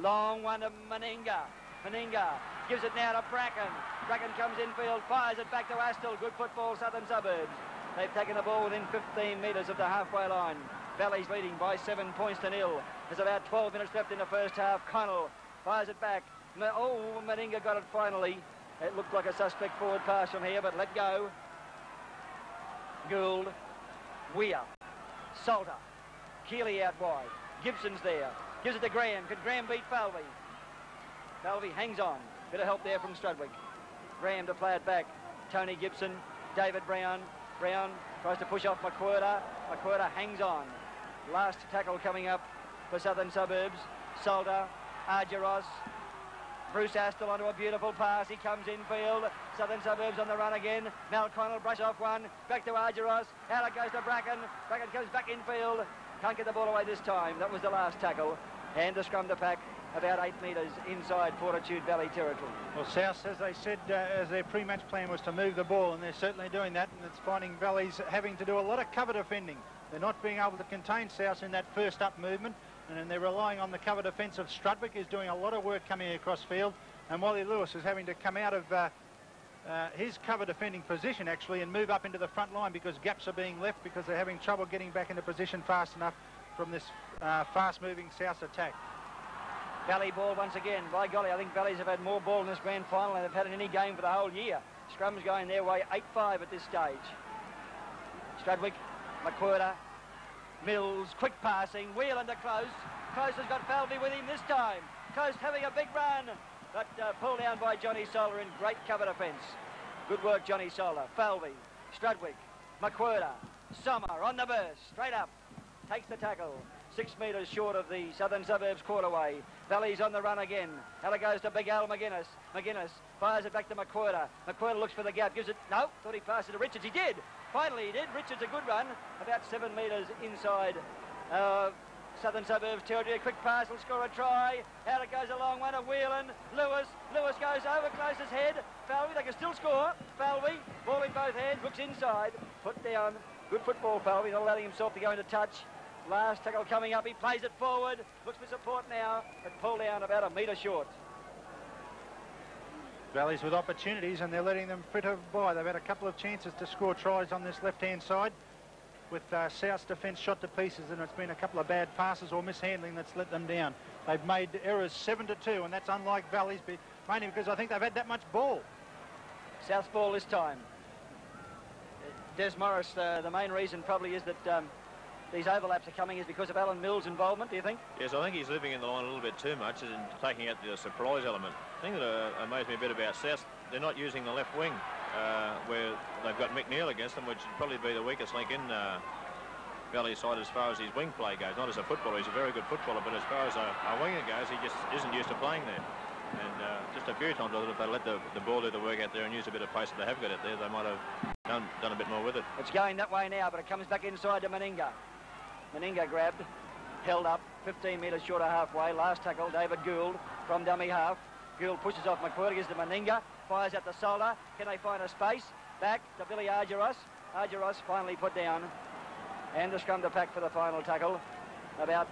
Long one to Meninga. Meninga gives it now to Bracken. Bracken comes infield, fires it back to Astill. Good football, southern suburbs. They've taken the ball within 15 metres of the halfway line. Valley's leading by seven points to nil. There's about 12 minutes left in the first half. Connell fires it back. Oh, Meninga got it finally. It looked like a suspect forward pass from here, but let go. Gould, Weir, Salter, Keeley out wide. Gibson's there. Gives it to Graham. Could Graham beat Falvey? Falvey hangs on. Bit of help there from Strudwick. Graham to play it back. Tony Gibson, David Brown. Brown tries to push off McWhirter. McWhirter hangs on. Last tackle coming up for Southern Suburbs. Salter, Argyros, Bruce Astill onto a beautiful pass. He comes infield. Southern Suburbs on the run again. Mal Connell brush off one. Back to Argyros. Out it goes to Bracken. Bracken comes back infield. Can't get the ball away this time. That was the last tackle. And the scrum to pack about eight metres inside Fortitude Valley territory. Well, South, as they said, uh, as their pre-match plan was to move the ball, and they're certainly doing that, and it's finding Valley's having to do a lot of cover defending. They're not being able to contain South in that first up movement, and they're relying on the cover defence of Strudwick, who's doing a lot of work coming across field, and Wally Lewis is having to come out of uh, uh, his cover defending position, actually, and move up into the front line because gaps are being left because they're having trouble getting back into position fast enough from this uh, fast-moving South attack. Valley ball once again. By golly, I think Valleys have had more ball in this grand final than they've had in any game for the whole year. Scrum's going their way 8-5 at this stage. Strudwick, McWhirter, Mills, quick passing, wheel under Close. Close has got Falvey with him this time. Close having a big run, but uh, pulled down by Johnny Salter in great cover defence. Good work, Johnny Salter. Falvey, Strudwick, McWhirter, Sommer on the burst, straight up, takes the tackle. Six metres short of the southern suburbs quarterway. Valley's on the run again. Ella goes to Big Al McGuinness. McGuinness fires it back to McWhirter. McWhirter looks for the gap, gives it, no, thought he passed it to Richards. He did. Finally he did. Richards a good run, about seven metres inside uh, Southern Suburbs territory. A quick pass will score a try. Out it goes a long one to Whelan. Lewis. Lewis goes over, closes head. Falvey, they can still score. Falvey, ball in both hands, looks inside. Put down. Good football, Falvey, not allowing himself to go into touch. Last tackle coming up, he plays it forward. Looks for support now, but pulled down about a metre short. Valleys with opportunities and they're letting them fritter by. They've had a couple of chances to score tries on this left-hand side with uh, South's defence shot to pieces and it's been a couple of bad passes or mishandling that's let them down. They've made errors 7 to 2 and that's unlike Valleys mainly because I think they've had that much ball. South ball this time. Des Morris, uh, the main reason probably is that um, these overlaps are coming is because of Alan Mills' involvement, do you think? Yes, I think he's living in the line a little bit too much and taking out the surprise element. The thing that uh, amazed me a bit about South, they're not using the left wing, uh, where they've got McNeil against them, which would probably be the weakest link in uh, Valley side as far as his wing play goes. Not as a footballer, he's a very good footballer, but as far as a, a winger goes, he just isn't used to playing there. And uh, just a few times I thought if they let the, the ball do the work out there and use a bit of pace that they have got out there, they might have done, done a bit more with it. It's going that way now, but it comes back inside to Meninga. Meninga grabbed, held up, 15 metres short of halfway. Last tackle, David Gould from dummy half. Gould pushes off McWhirter, gives to Meninga, fires at the shoulder. Can they find a space? Back to Billy Argyros. Argyros finally put down. And the scrum to pack for the final tackle. About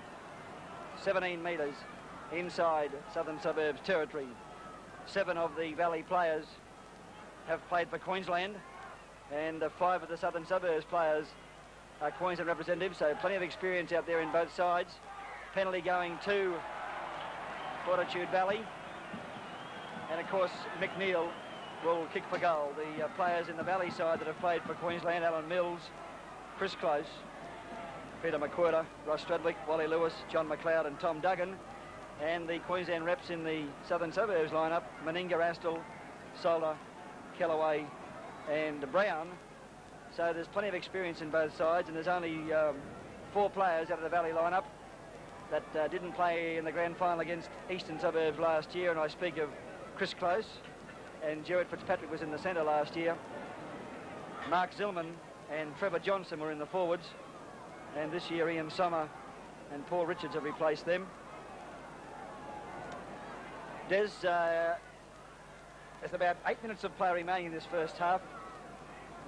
17 metres inside Southern Suburbs territory. Seven of the Valley players have played for Queensland and five of the Southern Suburbs players uh, Queensland representative, so plenty of experience out there in both sides. Penalty going to Fortitude Valley. And of course, McNeil will kick for goal. The uh, players in the Valley side that have played for Queensland, Alan Mills, Chris Close, Peter McWhirter, Ross Strudwick, Wally Lewis, John McLeod and Tom Duggan. And the Queensland reps in the Southern Suburbs lineup, Meninga Astill, Salter, Kellaway and Brown. So there's plenty of experience in both sides, and there's only um, four players out of the Valley lineup that uh, didn't play in the grand final against Eastern Suburbs last year, and I speak of Chris Close, and Jared Fitzpatrick was in the centre last year. Mark Zillman and Trevor Johnson were in the forwards, and this year Ian Sommer and Paul Richards have replaced them. Des, uh, there's about eight minutes of play remaining in this first half.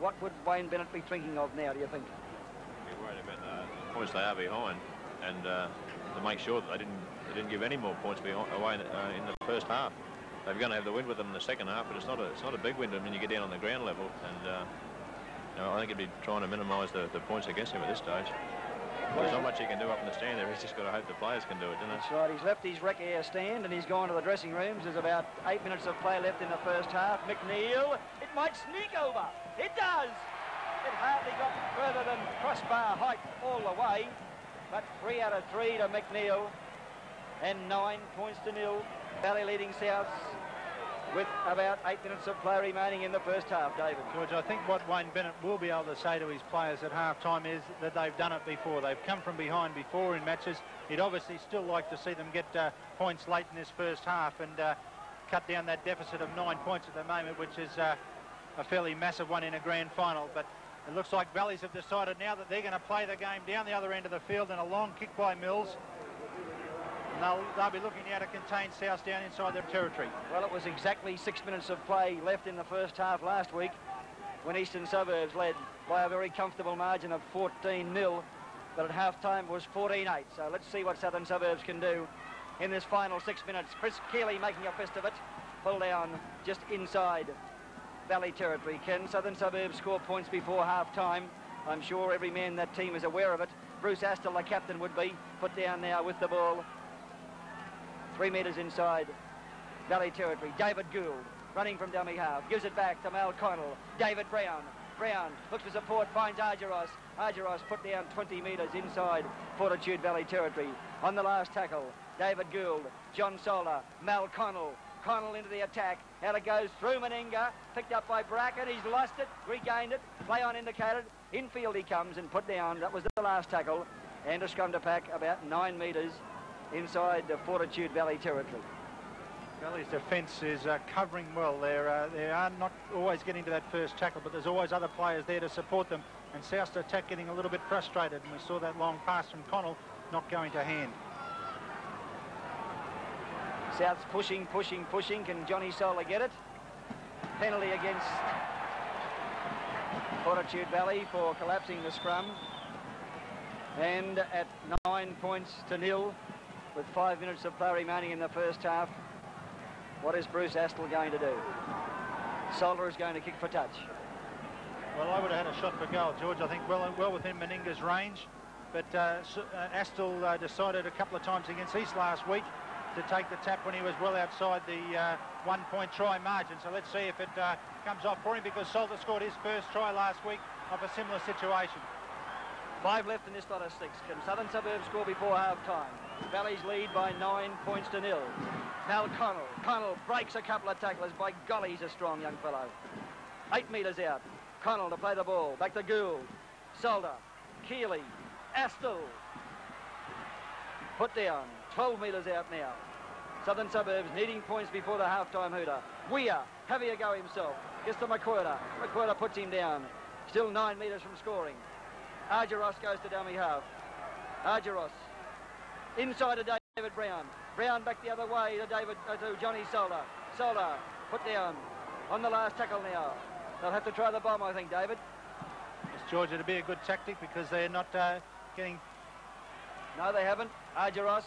What would Wayne Bennett be thinking of now, do you think? Be worried about the points they are behind and uh, to make sure that they didn't they didn't give any more points behind, away in, uh, in the first half. They're going to have the wind with them in the second half, but it's not a it's not a big wind when you get down on the ground level. And uh, you know, I think he'd be trying to minimise the, the points against him at this stage. There's not much he can do up in the stand there. He's just got to hope the players can do it, doesn't That's right. He's left his rec air stand and he's gone to the dressing rooms. There's about eight minutes of play left in the first half. McNeil, it might sneak over. It does. It hardly got further than crossbar height all the way. But three out of three to McNeil and nine points to nil. Valley leading South with about eight minutes of play remaining in the first half, David. George, I think what Wayne Bennett will be able to say to his players at half-time is that they've done it before. They've come from behind before in matches. He'd obviously still like to see them get uh, points late in this first half and uh, cut down that deficit of nine points at the moment, which is uh, a fairly massive one in a grand final. But it looks like Valleys have decided now that they're going to play the game down the other end of the field and a long kick by Mills. And they'll, they'll be looking now to contain South down inside their territory. Well, it was exactly six minutes of play left in the first half last week when Eastern Suburbs led by a very comfortable margin of 14 nil. But at half-time was 14-8. So let's see what Southern Suburbs can do in this final six minutes. Chris Keeley making a fist of it. Pull down just inside Valley territory. Can Southern Suburbs score points before half-time? I'm sure every man in that team is aware of it. Bruce Astill, the captain, would be put down now with the ball Three metres inside Valley territory. David Gould running from dummy half. Gives it back to Mal Connell. David Brown. Brown looks for support, finds Argyros. Argyros put down 20 metres inside Fortitude Valley territory. On the last tackle, David Gould, John Salter, Mal Connell. Connell into the attack. Out it goes through Meninga. Picked up by Bracken. He's lost it, regained it. Play on indicated. Infield he comes and put down. That was the last tackle. And a scrum to pack about nine metres inside the Fortitude Valley territory. Valley's defence is uh, covering well. They're, uh, they are not always getting to that first tackle, but there's always other players there to support them. And South's attack getting a little bit frustrated, and we saw that long pass from Connell not going to hand. South's pushing, pushing, pushing. Can Johnny Salter get it? Penalty against Fortitude Valley for collapsing the scrum. And at nine points to nil, with five minutes of play remaining in the first half. What is Bruce Astill going to do? Salter is going to kick for touch. Well, I would have had a shot for goal, George. I think well, well within Meninga's range. But uh, uh, Astill uh, decided a couple of times against East last week to take the tap when he was well outside the uh, one-point try margin. So let's see if it uh, comes off for him because Salter scored his first try last week of a similar situation. Five left in this lot of six. Can Southern Suburbs score before half-time? Valley's lead by nine points to nil. Mal Connell. Connell breaks a couple of tacklers. By golly, he's a strong young fellow. Eight metres out. Connell to play the ball. Back to Gould. Salter. Keeley. Astill. Put down. 12 metres out now. Southern Suburbs needing points before the half-time hooter. Weir, having a go himself. Gets to McWhirter. McWhirter puts him down. Still nine metres from scoring. Argyros goes to dummy half. Argyros Inside to David Brown. Brown back the other way to David uh, to Johnny Salter. Salter put down on the last tackle now. They'll have to try the bomb, I think, David. It's Georgia to be a good tactic because they're not uh, getting... No, they haven't. Argyros.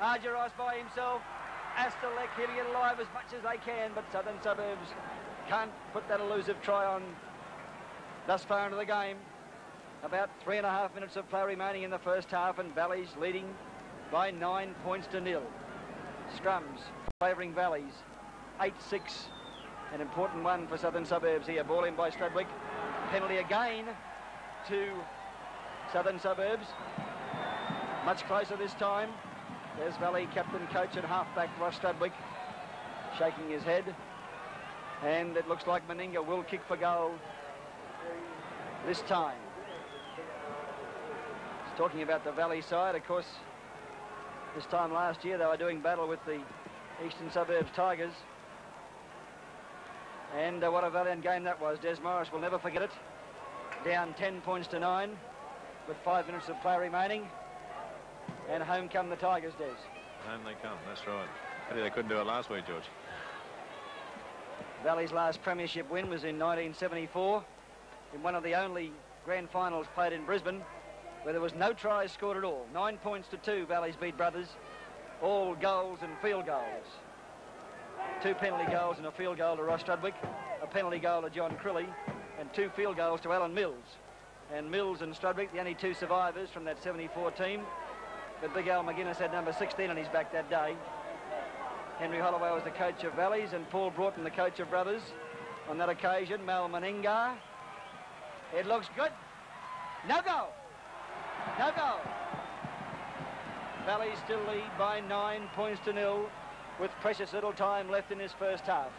Argyros by himself. Astelek hitting it alive as much as they can, but Southern Suburbs can't put that elusive try on thus far into the game. About three and a half minutes of play remaining in the first half, and Valley's leading by nine points to nil. Scrums favouring Valleys. 8-6. An important one for Southern Suburbs here. Ball in by Strudwick. Penalty again to Southern Suburbs. Much closer this time. There's Valley captain, coach and halfback Ross Strudwick shaking his head. And it looks like Meninga will kick for goal this time. He's talking about the Valley side, of course, this time last year they were doing battle with the Eastern Suburbs Tigers. And uh, what a valiant game that was. Des Morris will never forget it. Down 10 points to 9 with five minutes of play remaining. And home come the Tigers, Des. Home they come, that's right. Maybe they couldn't do it last week, George. Valley's last premiership win was in 1974 in one of the only grand finals played in Brisbane where there was no tries scored at all. Nine points to two, Valley's beat Brothers. All goals and field goals. Two penalty goals and a field goal to Ross Strudwick, a penalty goal to John Crilly, and two field goals to Alan Mills. And Mills and Strudwick, the only two survivors from that 74 team. But Big Al McGuinness had number 16 on his back that day. Henry Holloway was the coach of Valleys and Paul Broughton the coach of Brothers. On that occasion, Mal Meninga. It looks good. No goal. No goal. Valley still lead by nine points to nil with precious little time left in this first half.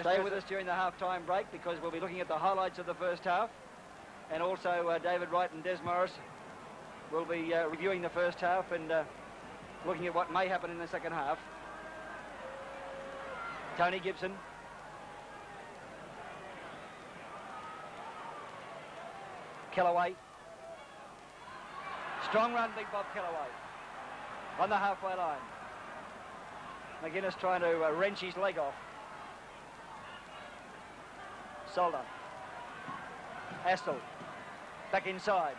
Stay with us during the half-time break because we'll be looking at the highlights of the first half. And also uh, David Wright and Des Morris will be uh, reviewing the first half and uh, looking at what may happen in the second half. Tony Gibson. Kellaway. Strong run, Big Bob Kellaway. On the halfway line. McGuinness trying to uh, wrench his leg off. Salter. Astill. Back inside.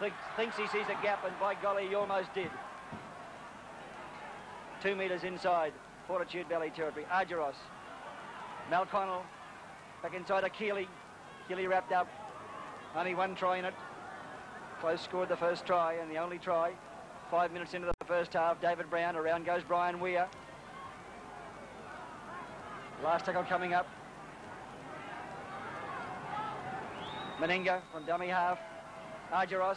Thinks, thinks he sees a gap, and by golly, he almost did. Two metres inside. Fortitude Valley territory. Argyros. Mal Connell. Back inside Keeley. Keeley wrapped up. Only one try in it. Close scored the first try and the only try. Five minutes into the first half, David Brown. Around goes Brian Weir. Last tackle coming up. Meninga from dummy half. Argyros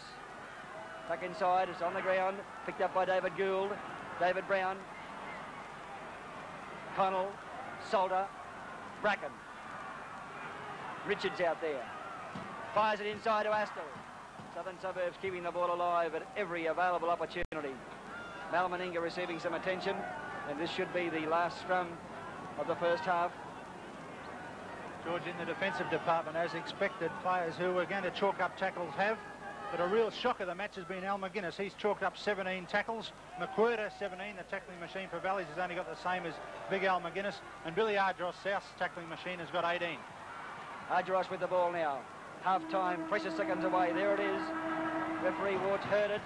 back inside. It's on the ground. Picked up by David Gould. David Brown. Connell. Salter. Bracken. Richards out there. Fires it inside to Astill. Southern Suburbs keeping the ball alive at every available opportunity. Mal Meninga receiving some attention, and this should be the last scrum of the first half. George, in the defensive department, as expected, players who were going to chalk up tackles have. But a real shock of the match has been Al McGuinness. He's chalked up 17 tackles. McWhirter, 17. The tackling machine for Valleys has only got the same as Big Al McGuinness. And Billy Argyros, South's tackling machine, has got 18. Argyros with the ball now. Half-time, precious seconds away. There it is. Referee Wards heard it.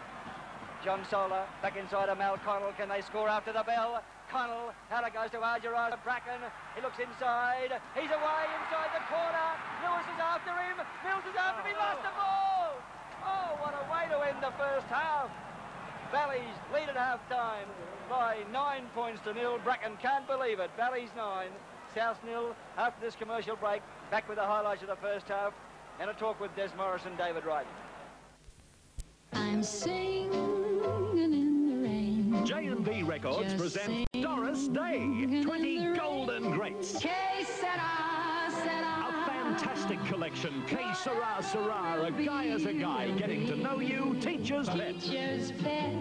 John Salter back inside of Mal Connell. Can they score after the bell? Connell, out it goes to Argyros. Bracken, he looks inside. He's away inside the corner. Lewis is after him. Mills is after him. He lost the ball. Oh, what a way to end the first half. Valleys lead at half-time by nine points to nil. Bracken can't believe it. Valleys nine, South nil. After this commercial break, back with the highlights of the first half and a talk with Des Morris and David Wright. I'm singing in the rain. J&B Records Just present Doris Day, 20 Golden Greats. Que sera, sera. A fantastic collection. Que sera, sera, a guy as a guy, getting to know you, teacher's pet. Teacher's pet.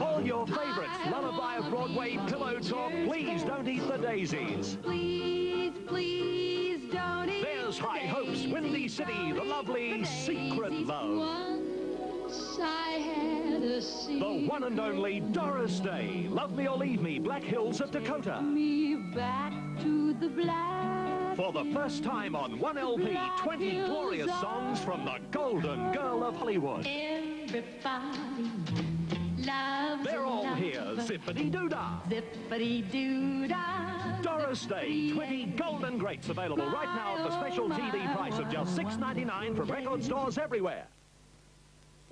All your favorites, Lullaby of Broadway, Pillow Talk, Please Don't Eat the Daisies. Please, please don't eat There's High Hopes, Windy City, The Lovely Secret Love. Once I had a. The one and only Doris Day, Love Me or Leave Me, Black Hills of Dakota. Me back to the black. For the first time on one LP, 20 glorious songs from the Golden Girl of Hollywood. Everybody loves They're all here, zippity-doo-dah. Zippity-doo-dah. Doris Day, 20 Golden Greats available right now at the special TV price of just $6.99 from record stores everywhere.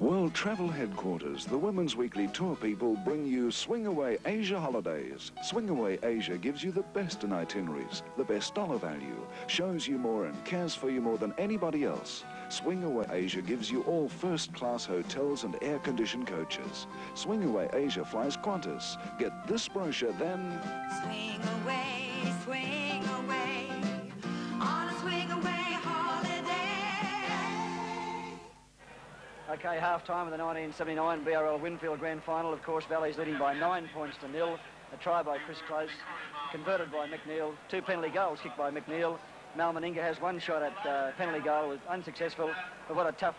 World Travel Headquarters, the Women's Weekly Tour people bring you Swing Away Asia Holidays. Swing Away Asia gives you the best in itineraries, the best dollar value, shows you more and cares for you more than anybody else. Swing Away Asia gives you all first-class hotels and air-conditioned coaches. Swing Away Asia flies Qantas. Get this brochure, then Swing away, swing away, on a swing away Okay, half-time of the 1979 BRL Winfield Grand Final. Of course, Valley's leading by nine points to nil. A try by Chris Close, converted by McNeil. Two penalty goals kicked by McNeil. Mal Meninga has one shot at uh, penalty goal, was unsuccessful. But what a tough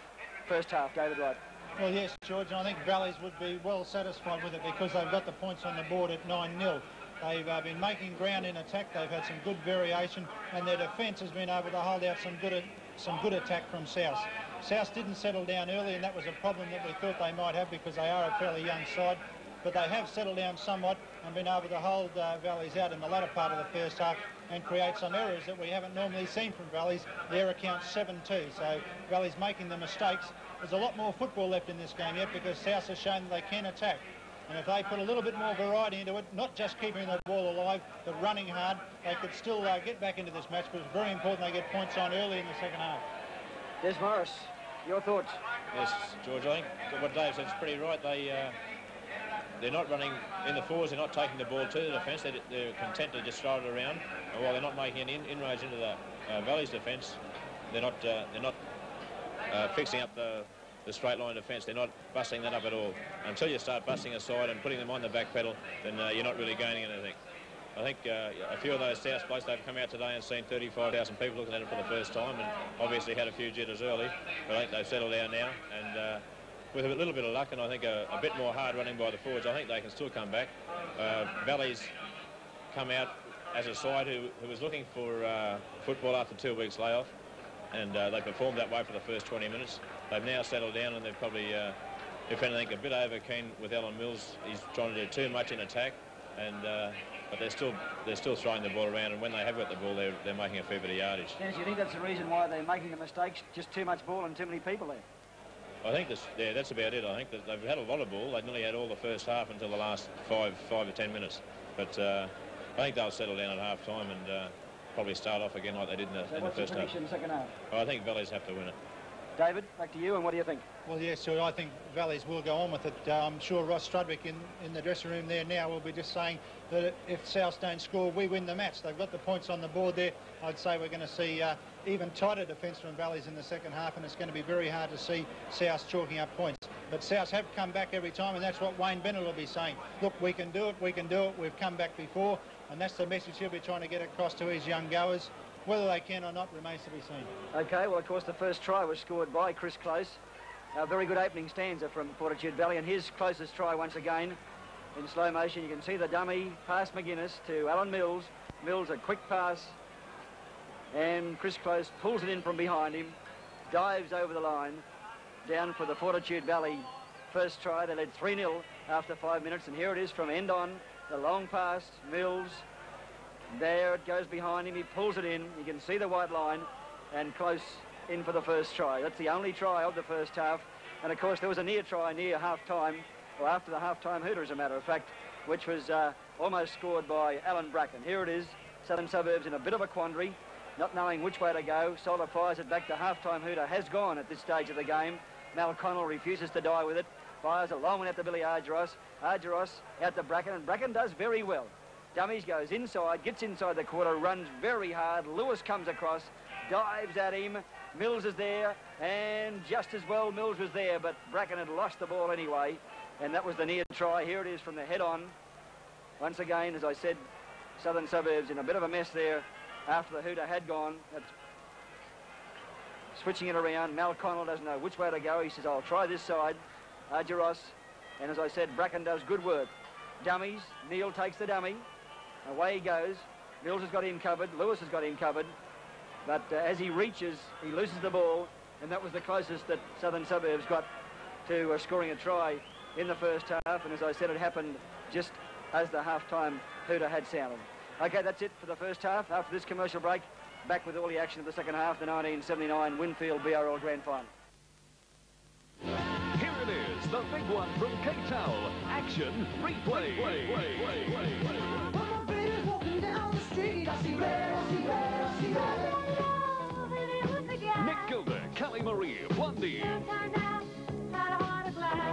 first half, David Wright. Well, yes, George, and I think Valleys would be well satisfied with it because they've got the points on the board at 9-0. They've uh, been making ground in attack. They've had some good variation, and their defence has been able to hold out some good, some good attack from South. South didn't settle down early, and that was a problem that we thought they might have because they are a fairly young side. But they have settled down somewhat and been able to hold uh, Valleys out in the latter part of the first half and create some errors that we haven't normally seen from Valleys. Their account 7-2, so Valleys making the mistakes. There's a lot more football left in this game yet because South has shown that they can attack. And if they put a little bit more variety into it, not just keeping the ball alive, but running hard, they could still uh, get back into this match. But it's very important they get points on early in the second half. Des Morris, your thoughts? Yes, George, I think what Dave said is pretty right. They, uh, they're not running in the fours, they're not taking the ball to the defence, they're, they're, content to just throw it around. And while they're not making any in inroads into the uh, Valley's defence, they're not, uh, they're not uh, fixing up the the straight line defence. They're not busting that up at all. Until you start busting aside and putting them on the back pedal, then uh, you're not really gaining anything. I think uh, a few of those South blokes, they've come out today and seen 35,000 people looking at it for the first time and obviously had a few jitters early, but I think they've settled down now and uh, with a little bit of luck and I think a, a, bit more hard running by the forwards, I think they can still come back. Uh, Valley's come out as a side who, who was looking for uh, football after two weeks layoff and uh, they performed that way for the first 20 minutes. They've now settled down and they're probably, uh, if anything, a bit over keen with Alan Mills. He's trying to do too much in attack, and uh, but they're still they're still throwing the ball around, and when they have got the ball, they're, they're making a fair bit of yardage. Dennis, you think that's the reason why they're making the mistakes? Just too much ball and too many people there? I think that's, yeah, that's about it. I think that they've had a lot of ball. They nearly had all the first half until the last five, five or ten minutes. But uh, I think they'll settle down at half time and uh, probably start off again like they did in the, so in the first half. The second half? Well, I think Valleys have to win it. David, back to you, and what do you think? Well, yes, sure. I think Valleys will go on with it. Uh, I'm sure Ross Strudwick in, in the dressing room there now will be just saying that if South don't score, we win the match. They've got the points on the board there. I'd say we're going to see uh, even tighter defence from Valleys in the second half, and it's going to be very hard to see South chalking up points. But South have come back every time, and that's what Wayne Bennett will be saying. Look, we can do it, we can do it. We've come back before, and that's the message he'll be trying to get across to his young goers. Whether they can or not remains to be seen. Okay, well, of course, the first try was scored by Chris Close. A very good opening stanza from Fortitude Valley, and his closest try once again. In slow motion, you can see the dummy past McGuinness to Alan Mills. Mills, a quick pass, and Chris Close pulls it in from behind him, dives over the line, down for the Fortitude Valley first try. They led 3-0 after five minutes, and here it is from end on, the long pass, Mills, there it goes behind him. He pulls it in. You can see the white line and close in for the first try. That's the only try of the first half. And of course, there was a near try near half time, or after the half time hooter, as a matter of fact, which was uh, almost scored by Alan Bracken. Here it is. Southern Suburbs in a bit of a quandary, not knowing which way to go. Salter fires it back to half time hooter, has gone at this stage of the game. Mal Connell refuses to die with it. Fires a long one out to Billy Argyros. Argyros out to Bracken, and Bracken does very well. Dummies goes inside, gets inside the quarter, runs very hard. Lewis comes across, dives at him. Mills is there, and just as well Mills was there, but Bracken had lost the ball anyway, and that was the near try. Here it is from the head on. Once again, as I said, Southern Suburbs in a bit of a mess there after the hooter had gone. That's switching it around. Mal Connell doesn't know which way to go. He says, I'll try this side. Argyros, and as I said, Bracken does good work. Dummies, Neil takes the dummy. Away he goes. Mills has got him covered. Lewis has got him covered. But uh, as he reaches, he loses the ball, and that was the closest that Southern Suburbs got to uh, scoring a try in the first half. And as I said, it happened just as the half-time hooter had sounded. Okay, that's it for the first half. After this commercial break, back with all the action of the second half, the 1979 Winfield BRL Grand Final. Here it is, the big one from K-Town. Action replay. replay. replay. Nick Gilder, Kelly Marie, Blondie.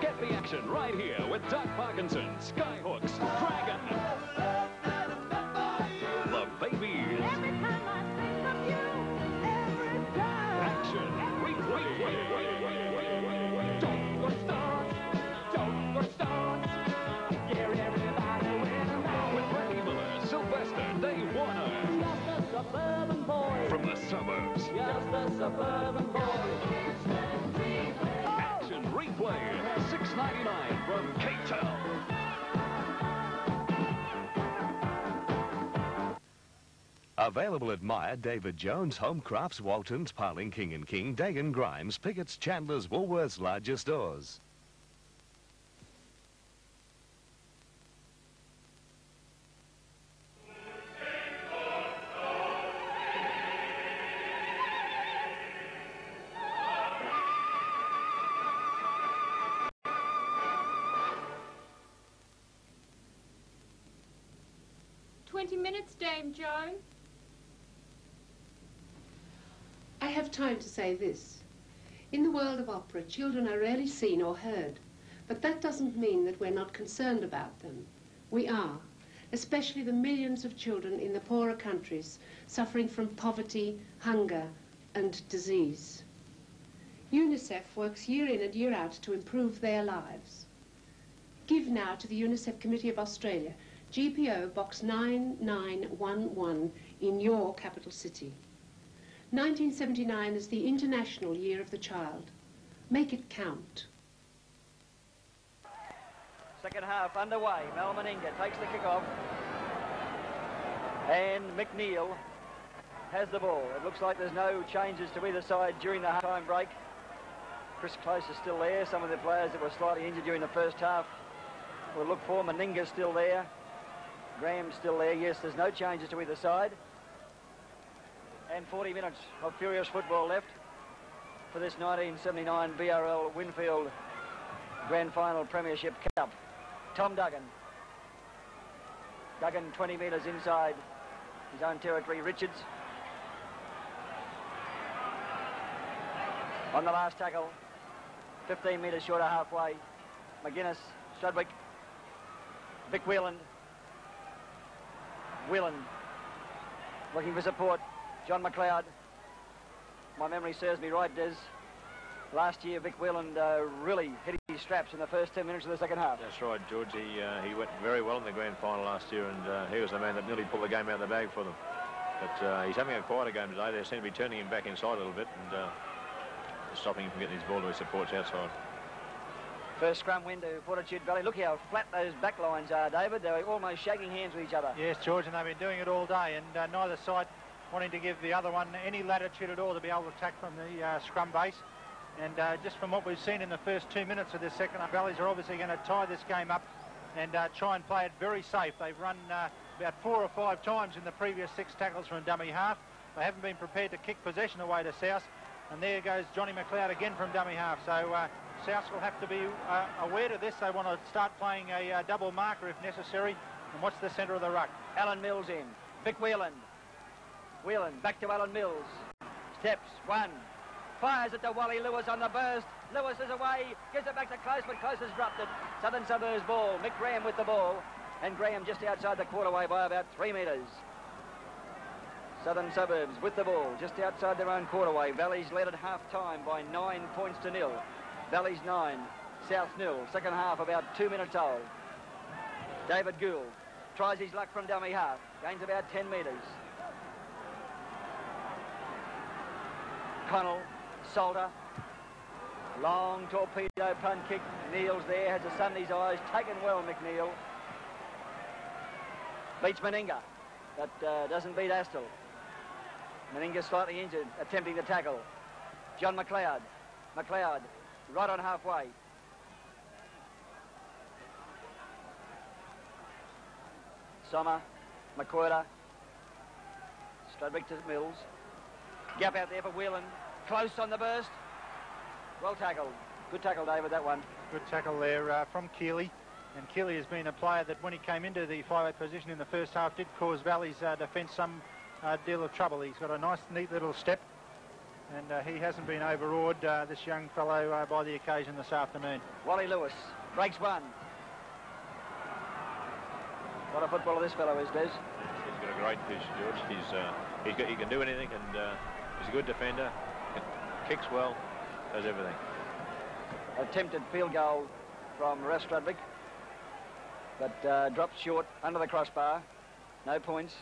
Get the action right here with Doc Parkinson, Skyhooks, Dragon. Action replay, six ninety nine from Cape Available at Myer, David Jones, Home Crafts, Walton's, Parling, King & King, Dagan, Grimes, Pickett's, Chandler's, Woolworth's, largest stores. I have time to say this. In the world of opera, children are rarely seen or heard, but that doesn't mean that we're not concerned about them. We are, especially the millions of children in the poorer countries suffering from poverty, hunger, and disease. UNICEF works year in and year out to improve their lives. Give now to the UNICEF Committee of Australia, GPO Box 9911 in your capital city. 1979 is the International Year of the Child. Make it count. Second half underway. Mal Meninga takes the kick off. And McNeil has the ball. It looks like there's no changes to either side during the half-time break. Chris Close is still there. Some of the players that were slightly injured during the first half will look for. Meninga's still there. Graham's still there. Yes, there's no changes to either side. And 40 minutes of furious football left for this 1979 BRL Winfield Grand Final Premiership Cup. Tom Duggan. Duggan 20 metres inside his own territory. Richards on the last tackle. 15 metres short of halfway. McGuinness, Strudwick, Vic Whelan. Whelan looking for support. John McLeod. My memory serves me right, Des. Last year, Vic Whelan uh, really hit his straps in the first 10 minutes of the second half. That's right, George. He, uh, he went very well in the grand final last year, and uh, he was the man that nearly pulled the game out of the bag for them. But uh, he's having a quieter game today. They seem to be turning him back inside a little bit and uh, stopping him from getting his ball to his supports outside. First scrum win to Fortitude Valley. Look how flat those back lines are, David. They're almost shaking hands with each other. Yes, George, and they've been doing it all day, and uh, neither side wanting to give the other one any latitude at all to be able to attack from the uh, scrum base. And uh, just from what we've seen in the first two minutes of this second, Valleys are obviously going to tie this game up and uh, try and play it very safe. They've run uh, about four or five times in the previous six tackles from dummy half. They haven't been prepared to kick possession away to South. And there goes Johnny McLeod again from dummy half. So uh, South will have to be uh, aware of this. They want to start playing a uh, double marker if necessary. And watch the centre of the ruck. Alan Mills in. Vic Whelan. Whelan back to Alan Mills. Steps, one. Fires at the Wally Lewis on the burst. Lewis is away, gives it back to Close, but Close has dropped it. Southern Suburbs ball. Mick Graham with the ball. And Graham just outside the quarterway by about three metres. Southern Suburbs with the ball, just outside their own quarterway. Valleys led at half-time by nine points to nil. Valleys nine, South nil. Second half about two minutes old. David Gould tries his luck from dummy half. Gains about 10 metres. Connell, Salter. Long torpedo punt kick. Neil's there, has the sun in his eyes. Taken well, McNeil. Beats Meninga, but uh, doesn't beat Astill. Meninga slightly injured, attempting the tackle. John McLeod. McLeod, right on halfway. Sommer, McWhirter, Strudwick to Mills. Gap out there for Whelan. Close on the burst. Well tackled. Good tackle, David, that one. Good tackle there uh, from Keeley. And Keeley has been a player that when he came into the 5 position in the first half did cause Valley's uh, defence some uh, deal of trouble. He's got a nice, neat little step. And uh, he hasn't been overawed, uh, this young fellow, uh, by the occasion this afternoon. Wally Lewis breaks one. What a footballer this fellow is, Des. He's got a great fish, George. He's, uh, he's got, he can do anything, and uh, he's a good defender. Kicks well, does everything. Attempted field goal from Ross Strudwick, but uh, dropped short under the crossbar. No points.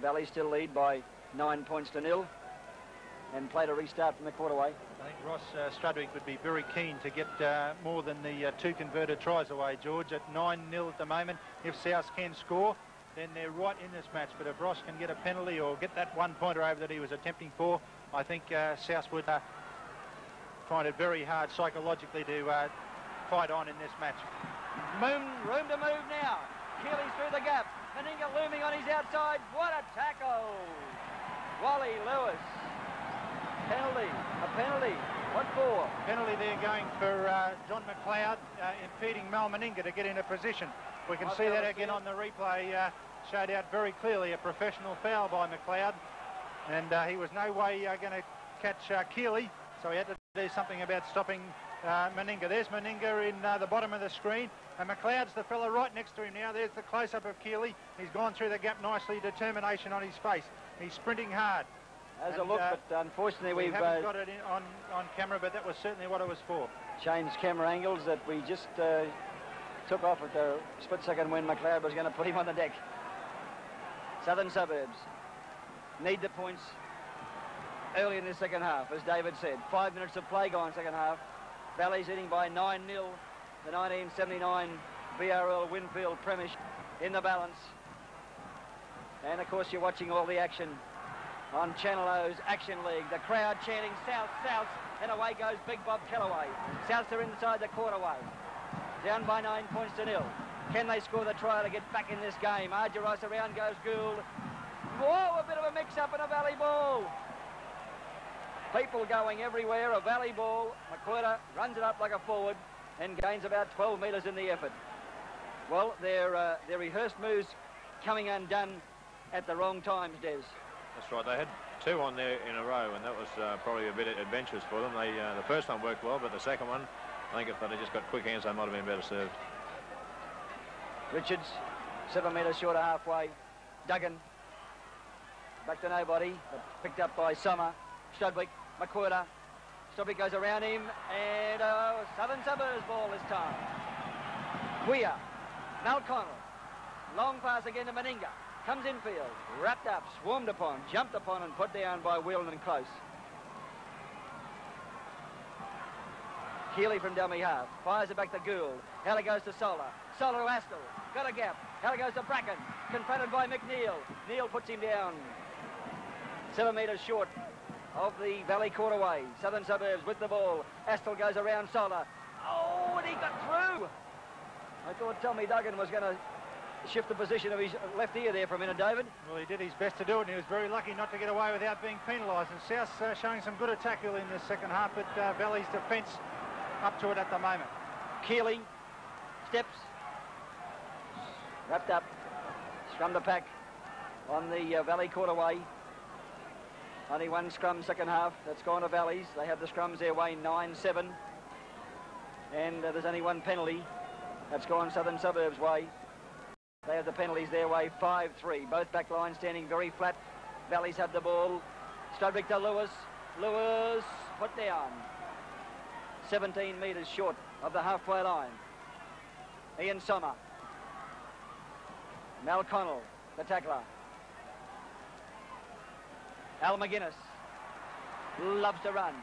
Valley still lead by nine points to nil and played a restart from the quarterway. I think Ross uh, Strudwick would be very keen to get uh, more than the uh, two converted tries away, George, at 9-0 at the moment. If South can score, then they're right in this match. But if Ross can get a penalty or get that one-pointer over that he was attempting for, I think uh, South would uh, find it very hard psychologically to uh, fight on in this match. Moon, room to move now. Keeley through the gap. Meninga looming on his outside. What a tackle. Wally Lewis. Penalty. A penalty. What for? Penalty there going for uh, John McLeod, uh, impeding Mal Meninga to get into position. We can What see that again on the replay. Uh, showed out very clearly a professional foul by McLeod. And uh, he was no way uh, going to catch uh, Keeley, so he had to do something about stopping uh, Meninga. There's Meninga in uh, the bottom of the screen, and McLeod's the fellow right next to him now. There's the close-up of Keeley. He's gone through the gap nicely, determination on his face. He's sprinting hard. Has a look, uh, but unfortunately we we've haven't uh, got it in, on, on camera, but that was certainly what it was for. changed camera angles that we just uh, took off at the split second when McLeod was going to put him on the deck. Southern Suburbs need the points early in the second half, as David said. Five minutes of play gone second half. Valley's leading by 9-0. The 1979 BRL Winfield Premiership in the balance. And of course you're watching all the action on Channel O's Action League. The crowd chanting South, South, and away goes Big Bob Kellaway. Souths are inside the quarterway. Down by nine points to nil. Can they score the try to get back in this game? Argyros around goes Gould. Whoa, a bit of a mix-up and a valley ball. People going everywhere, a valley ball. McWhirter runs it up like a forward and gains about 12 metres in the effort. Well, their, uh, their rehearsed moves coming undone at the wrong times, Des. That's right. They had two on there in a row, and that was uh, probably a bit adventurous for them. They, uh, the first one worked well, but the second one, I think if they'd just got quick hands, they might have been better served. Richards, seven metres short of halfway. Duggan, back to nobody, but picked up by Sommer. Strudwick, McWhirter. Strudwick goes around him, and uh, Southern Suburbs ball this time. Weir, Mal Connell. Long pass again to Meninga. Comes infield, wrapped up, swarmed upon, jumped upon and put down by Whelan and Close. Keeley from dummy half. Fires it back to Gould. Heller goes to Salter. Salter to Astill. Got a gap. Heller goes to Bracken. Confronted by McNeil. Neil puts him down. Seven metres short of the Valley quarterway. Southern Suburbs with the ball. Astill goes around Salter. Oh, and he got through. I thought Tommy Duggan was going to shift the position of his left ear there for a minute, David. Well, he did his best to do it, and he was very lucky not to get away without being penalised. And South's uh, showing some good attack in the second half, but uh, Valley's defence up to it at the moment. Keeley steps, wrapped up, scrum the pack on the uh, Valley quarterway. Only one scrum second half. That's gone to Valleys. They have the scrums their way 9-7. And uh, there's only one penalty. That's gone Southern Suburbs way. They have the penalties their way 5-3. Both back lines standing very flat. Valleys have the ball. Strudwick to Lewis. Lewis put down. 17 metres short of the halfway line. Ian Sommer. Mal Connell, the tackler. Al McGuinness loves to run.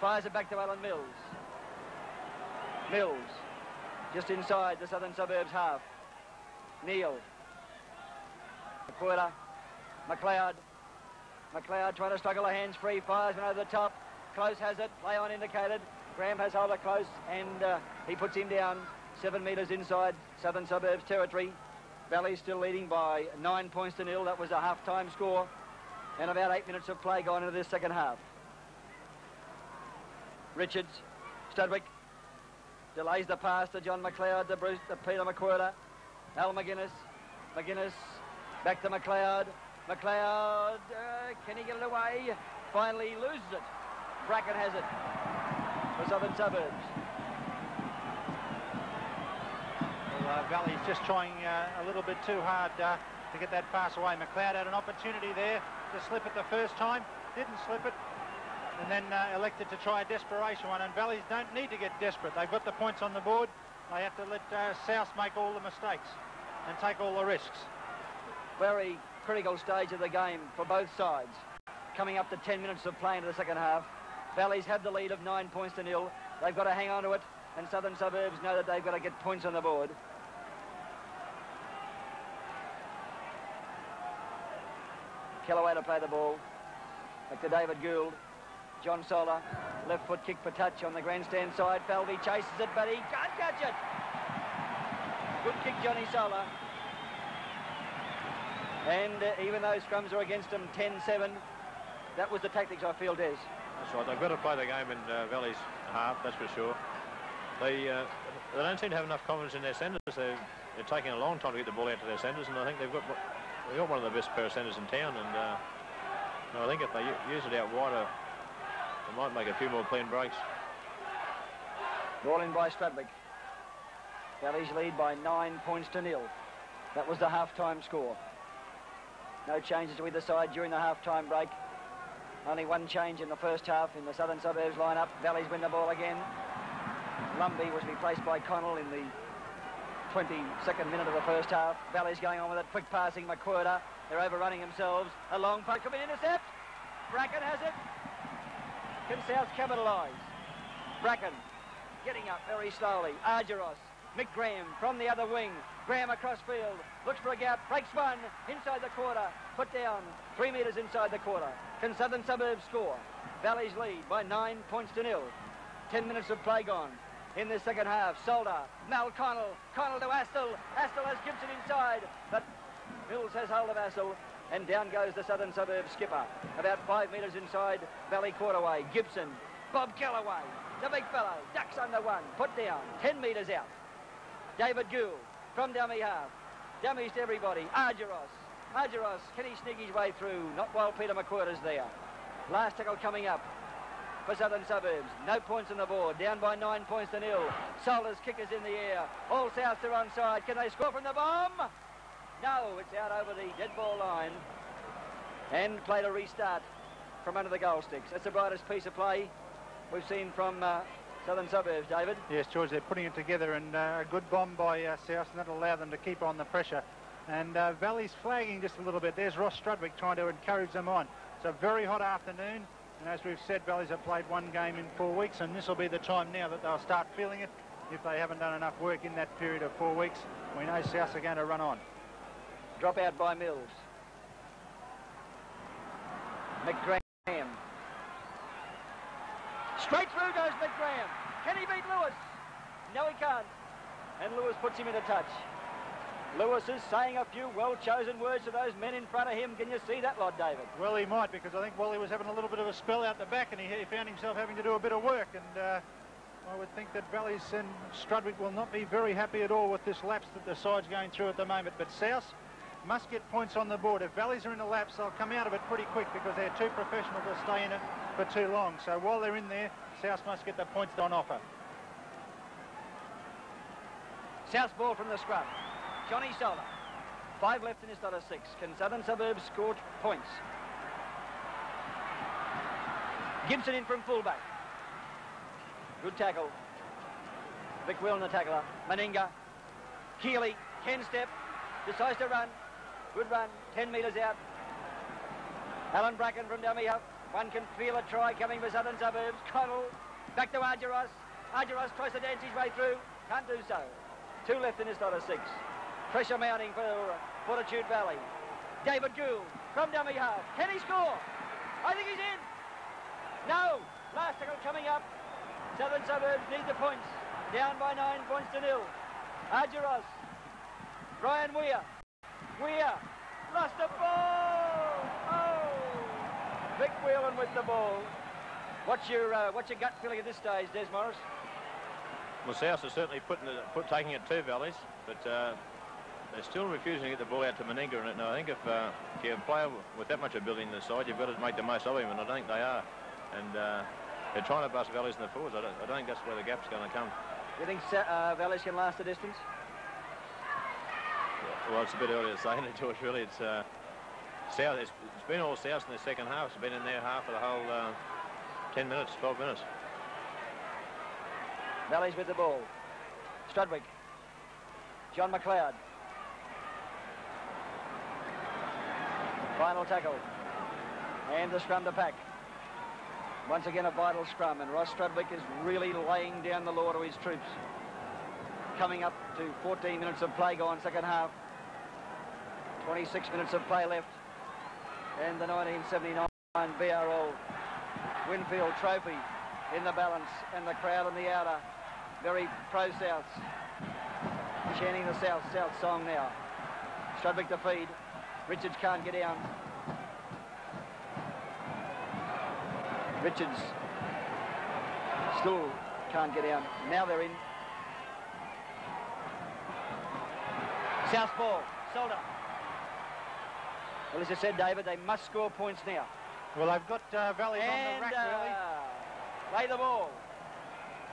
Fires it back to Alan Mills. Mills, just inside the southern suburbs half. Neil. McWhirter. McLeod. McLeod trying to struggle the hands free. Fires one over the top. Close has it. Play on indicated. Graham has hold of close and uh, he puts him down seven metres inside southern suburbs territory. Valley still leading by nine points to nil. That was a half-time score. And about eight minutes of play gone into this second half. Richards, Strudwick, delays the pass to John McLeod, to, Bruce, to Peter McWhirter. Al McGuinness, McGuinness, back to McLeod. McLeod, uh, can he get it away? Finally loses it. Bracken has it for Southern Suburbs. Well, uh, Valley's just trying uh, a little bit too hard uh, to get that pass away. McLeod had an opportunity there to slip it the first time, didn't slip it, and then uh, elected to try a desperation one. And Valleys don't need to get desperate. They've got the points on the board. They have to let uh, South make all the mistakes and take all the risks. Very critical stage of the game for both sides. Coming up to 10 minutes of play into the second half. Valleys have the lead of nine points to nil. They've got to hang on to it, and Southern Suburbs know that they've got to get points on the board. Kellaway to play the ball. Back to David Gould. John Salter, Left foot kick for touch on the grandstand side. Falvey chases it, but he can't catch it. Good kick, Johnny Salter. And uh, even though scrums are against him 10-7, that was the tactics I feel, Des. That's right. They've got to play the game in uh, Valley's half, that's for sure. They uh, they don't seem to have enough confidence in their centres. They're, they're taking a long time to get the ball out to their centres, and I think they've got they've got one of the best pair of centres in town. And uh, I think if they use it out wider, they might make a few more clean breaks. Ball in by Strudwick. Valley's lead by nine points to nil. That was the half-time score. No changes to either side during the half-time break. Only one change in the first half in the Southern Suburbs lineup. Valleys win the ball again. Lumby was replaced by Connell in the 22nd minute of the first half. Valley's going on with it. Quick passing, McWhirter. They're overrunning themselves. A long punt could be intercept. Bracken has it. Can South capitalise? Bracken getting up very slowly. Argyros. Mick Graham from the other wing. Graham across field. Looks for a gap. Breaks one. Inside the quarter. Put down. Three metres inside the quarter. Can Southern Suburbs score? Valley's lead by nine points to nil. Ten minutes of play gone in the second half. Salter, Mal Connell, Connell to Astill. Astill has Gibson inside, but Mills has hold of Astill, and down goes the Southern Suburbs skipper. About five metres inside Valley quarterway. Gibson, Bob Kellaway, the big fellow, ducks under one, put down, 10 metres out. David Gould from dummy half. Dummies to everybody. Argyros. Argyros, can he sneak his way through? Not while Peter McWhirter's there. Last tackle coming up for Southern Suburbs. No points on the board. Down by nine points to nil. Salter's kickers in the air. All Souths are onside. Can they score from the bomb? No, it's out over the dead ball line. And play to restart from under the goal sticks. That's the brightest piece of play we've seen from uh, Southern Suburbs, David. Yes, George, they're putting it together and uh, a good bomb by uh, South and that'll allow them to keep on the pressure. And uh, Valley's flagging just a little bit. There's Ross Strudwick trying to encourage them on. It's a very hot afternoon. And as we've said, Valleys have played one game in four weeks, and this will be the time now that they'll start feeling it. If they haven't done enough work in that period of four weeks, we know South are going to run on. Drop out by Mills. McGraham. Straight through goes McGraham. Can he beat Lewis? No, he can't. And Lewis puts him in a touch. Lewis is saying a few well-chosen words to those men in front of him. Can you see that lot, David? Well, he might, because I think Wally was having a little bit of a spell out the back, and he, he found himself having to do a bit of work. And uh, I would think that Valleys and Strudwick will not be very happy at all with this lapse that the side's going through at the moment. But South must get points on the board. If Valleys are in a lapse, they'll come out of it pretty quick because they're too professional to stay in it for too long. So while they're in there, South must get the points on offer. South ball from the scrum. Johnny Salter. Five left in his of six. Can Southern Suburbs score points? Gibson in from fullback. Good tackle. Vic Whelan the tackler. Meninga. Keeley. Ken step. Decides to run. Good run. 10 metres out. Alan Bracken from dummy up. One can feel a try coming for Southern Suburbs. Connell. Back to Argyros. Argyros tries to dance his way through. Can't do so. Two left in his of six. Pressure mounting for Fortitude Valley. David Gould from dummy half. Can he score? I think he's in. No. Last tackle coming up. Southern Suburbs need the points. Down by nine points to nil. Argyros. Brian Weir. Weir. Lost the ball. Oh. Vic Whelan with the ball. What's your uh, what's your gut feeling at this stage, Des Morris? Well, South are certainly putting the, put, taking it to Valleys, but uh, they're still refusing to get the ball out to Meninga. And I think if, uh, if you have a player with that much ability in the side, you've got to make the most of him, and I don't think they are. And uh, they're trying to bust Valleys in the forwards. I don't, I don't think that's where the gap's going to come. You think uh, Valleys can last the distance? Well, it's a bit early to say, it, George, really. It's, uh, South, it's, it's been all South in the second half. It's been in their half for the whole uh, 10 minutes, 12 minutes. Valleys with the ball. Strudwick. John McLeod. Final tackle. And the scrum to pack. Once again a vital scrum and Ross Strudwick is really laying down the law to his troops. Coming up to 14 minutes of play gone second half. 26 minutes of play left. and the 1979 BRL Winfield Trophy in the balance and the crowd in the outer. Very pro-South. Chanting the South South song now. Strudwick to feed. Richards can't get down. Richards still can't get down. Now they're in. South ball. Salter. Well, as I said, David, they must score points now. Well, they've got uh, Valleys on the rack, uh, really. Lay the ball.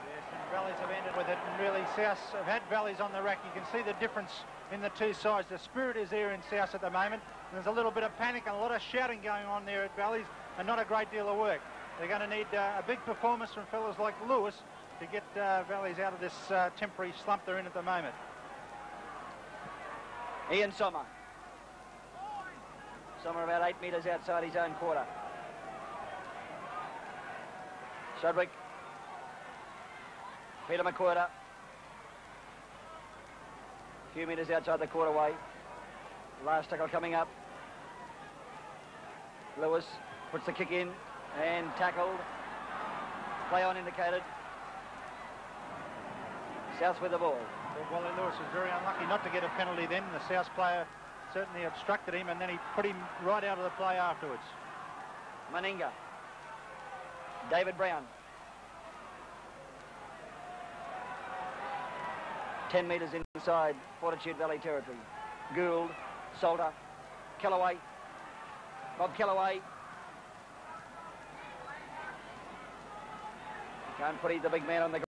Yes, and Valleys have ended with it, and really South have had Valleys on the rack. You can see the difference in the two sides. The spirit is there in South at the moment. And there's a little bit of panic and a lot of shouting going on there at Valleys, and not a great deal of work. They're going to need uh, a big performance from fellas like Lewis to get uh, Valleys out of this uh, temporary slump they're in at the moment. Ian Sommer. Sommer about eight metres outside his own quarter. Strudwick. Peter McWhirter. A few metres outside the quarterway. Last tackle coming up. Lewis puts the kick in and tackled. Play on indicated. South with the ball. Well, Wally Lewis was very unlucky not to get a penalty then. The South player certainly obstructed him, and then he put him right out of the play afterwards. Meninga. David Brown. 10 metres inside Fortitude Valley territory. Gould, Salter, Kellaway, Bob Kellaway. Can't put the big man on the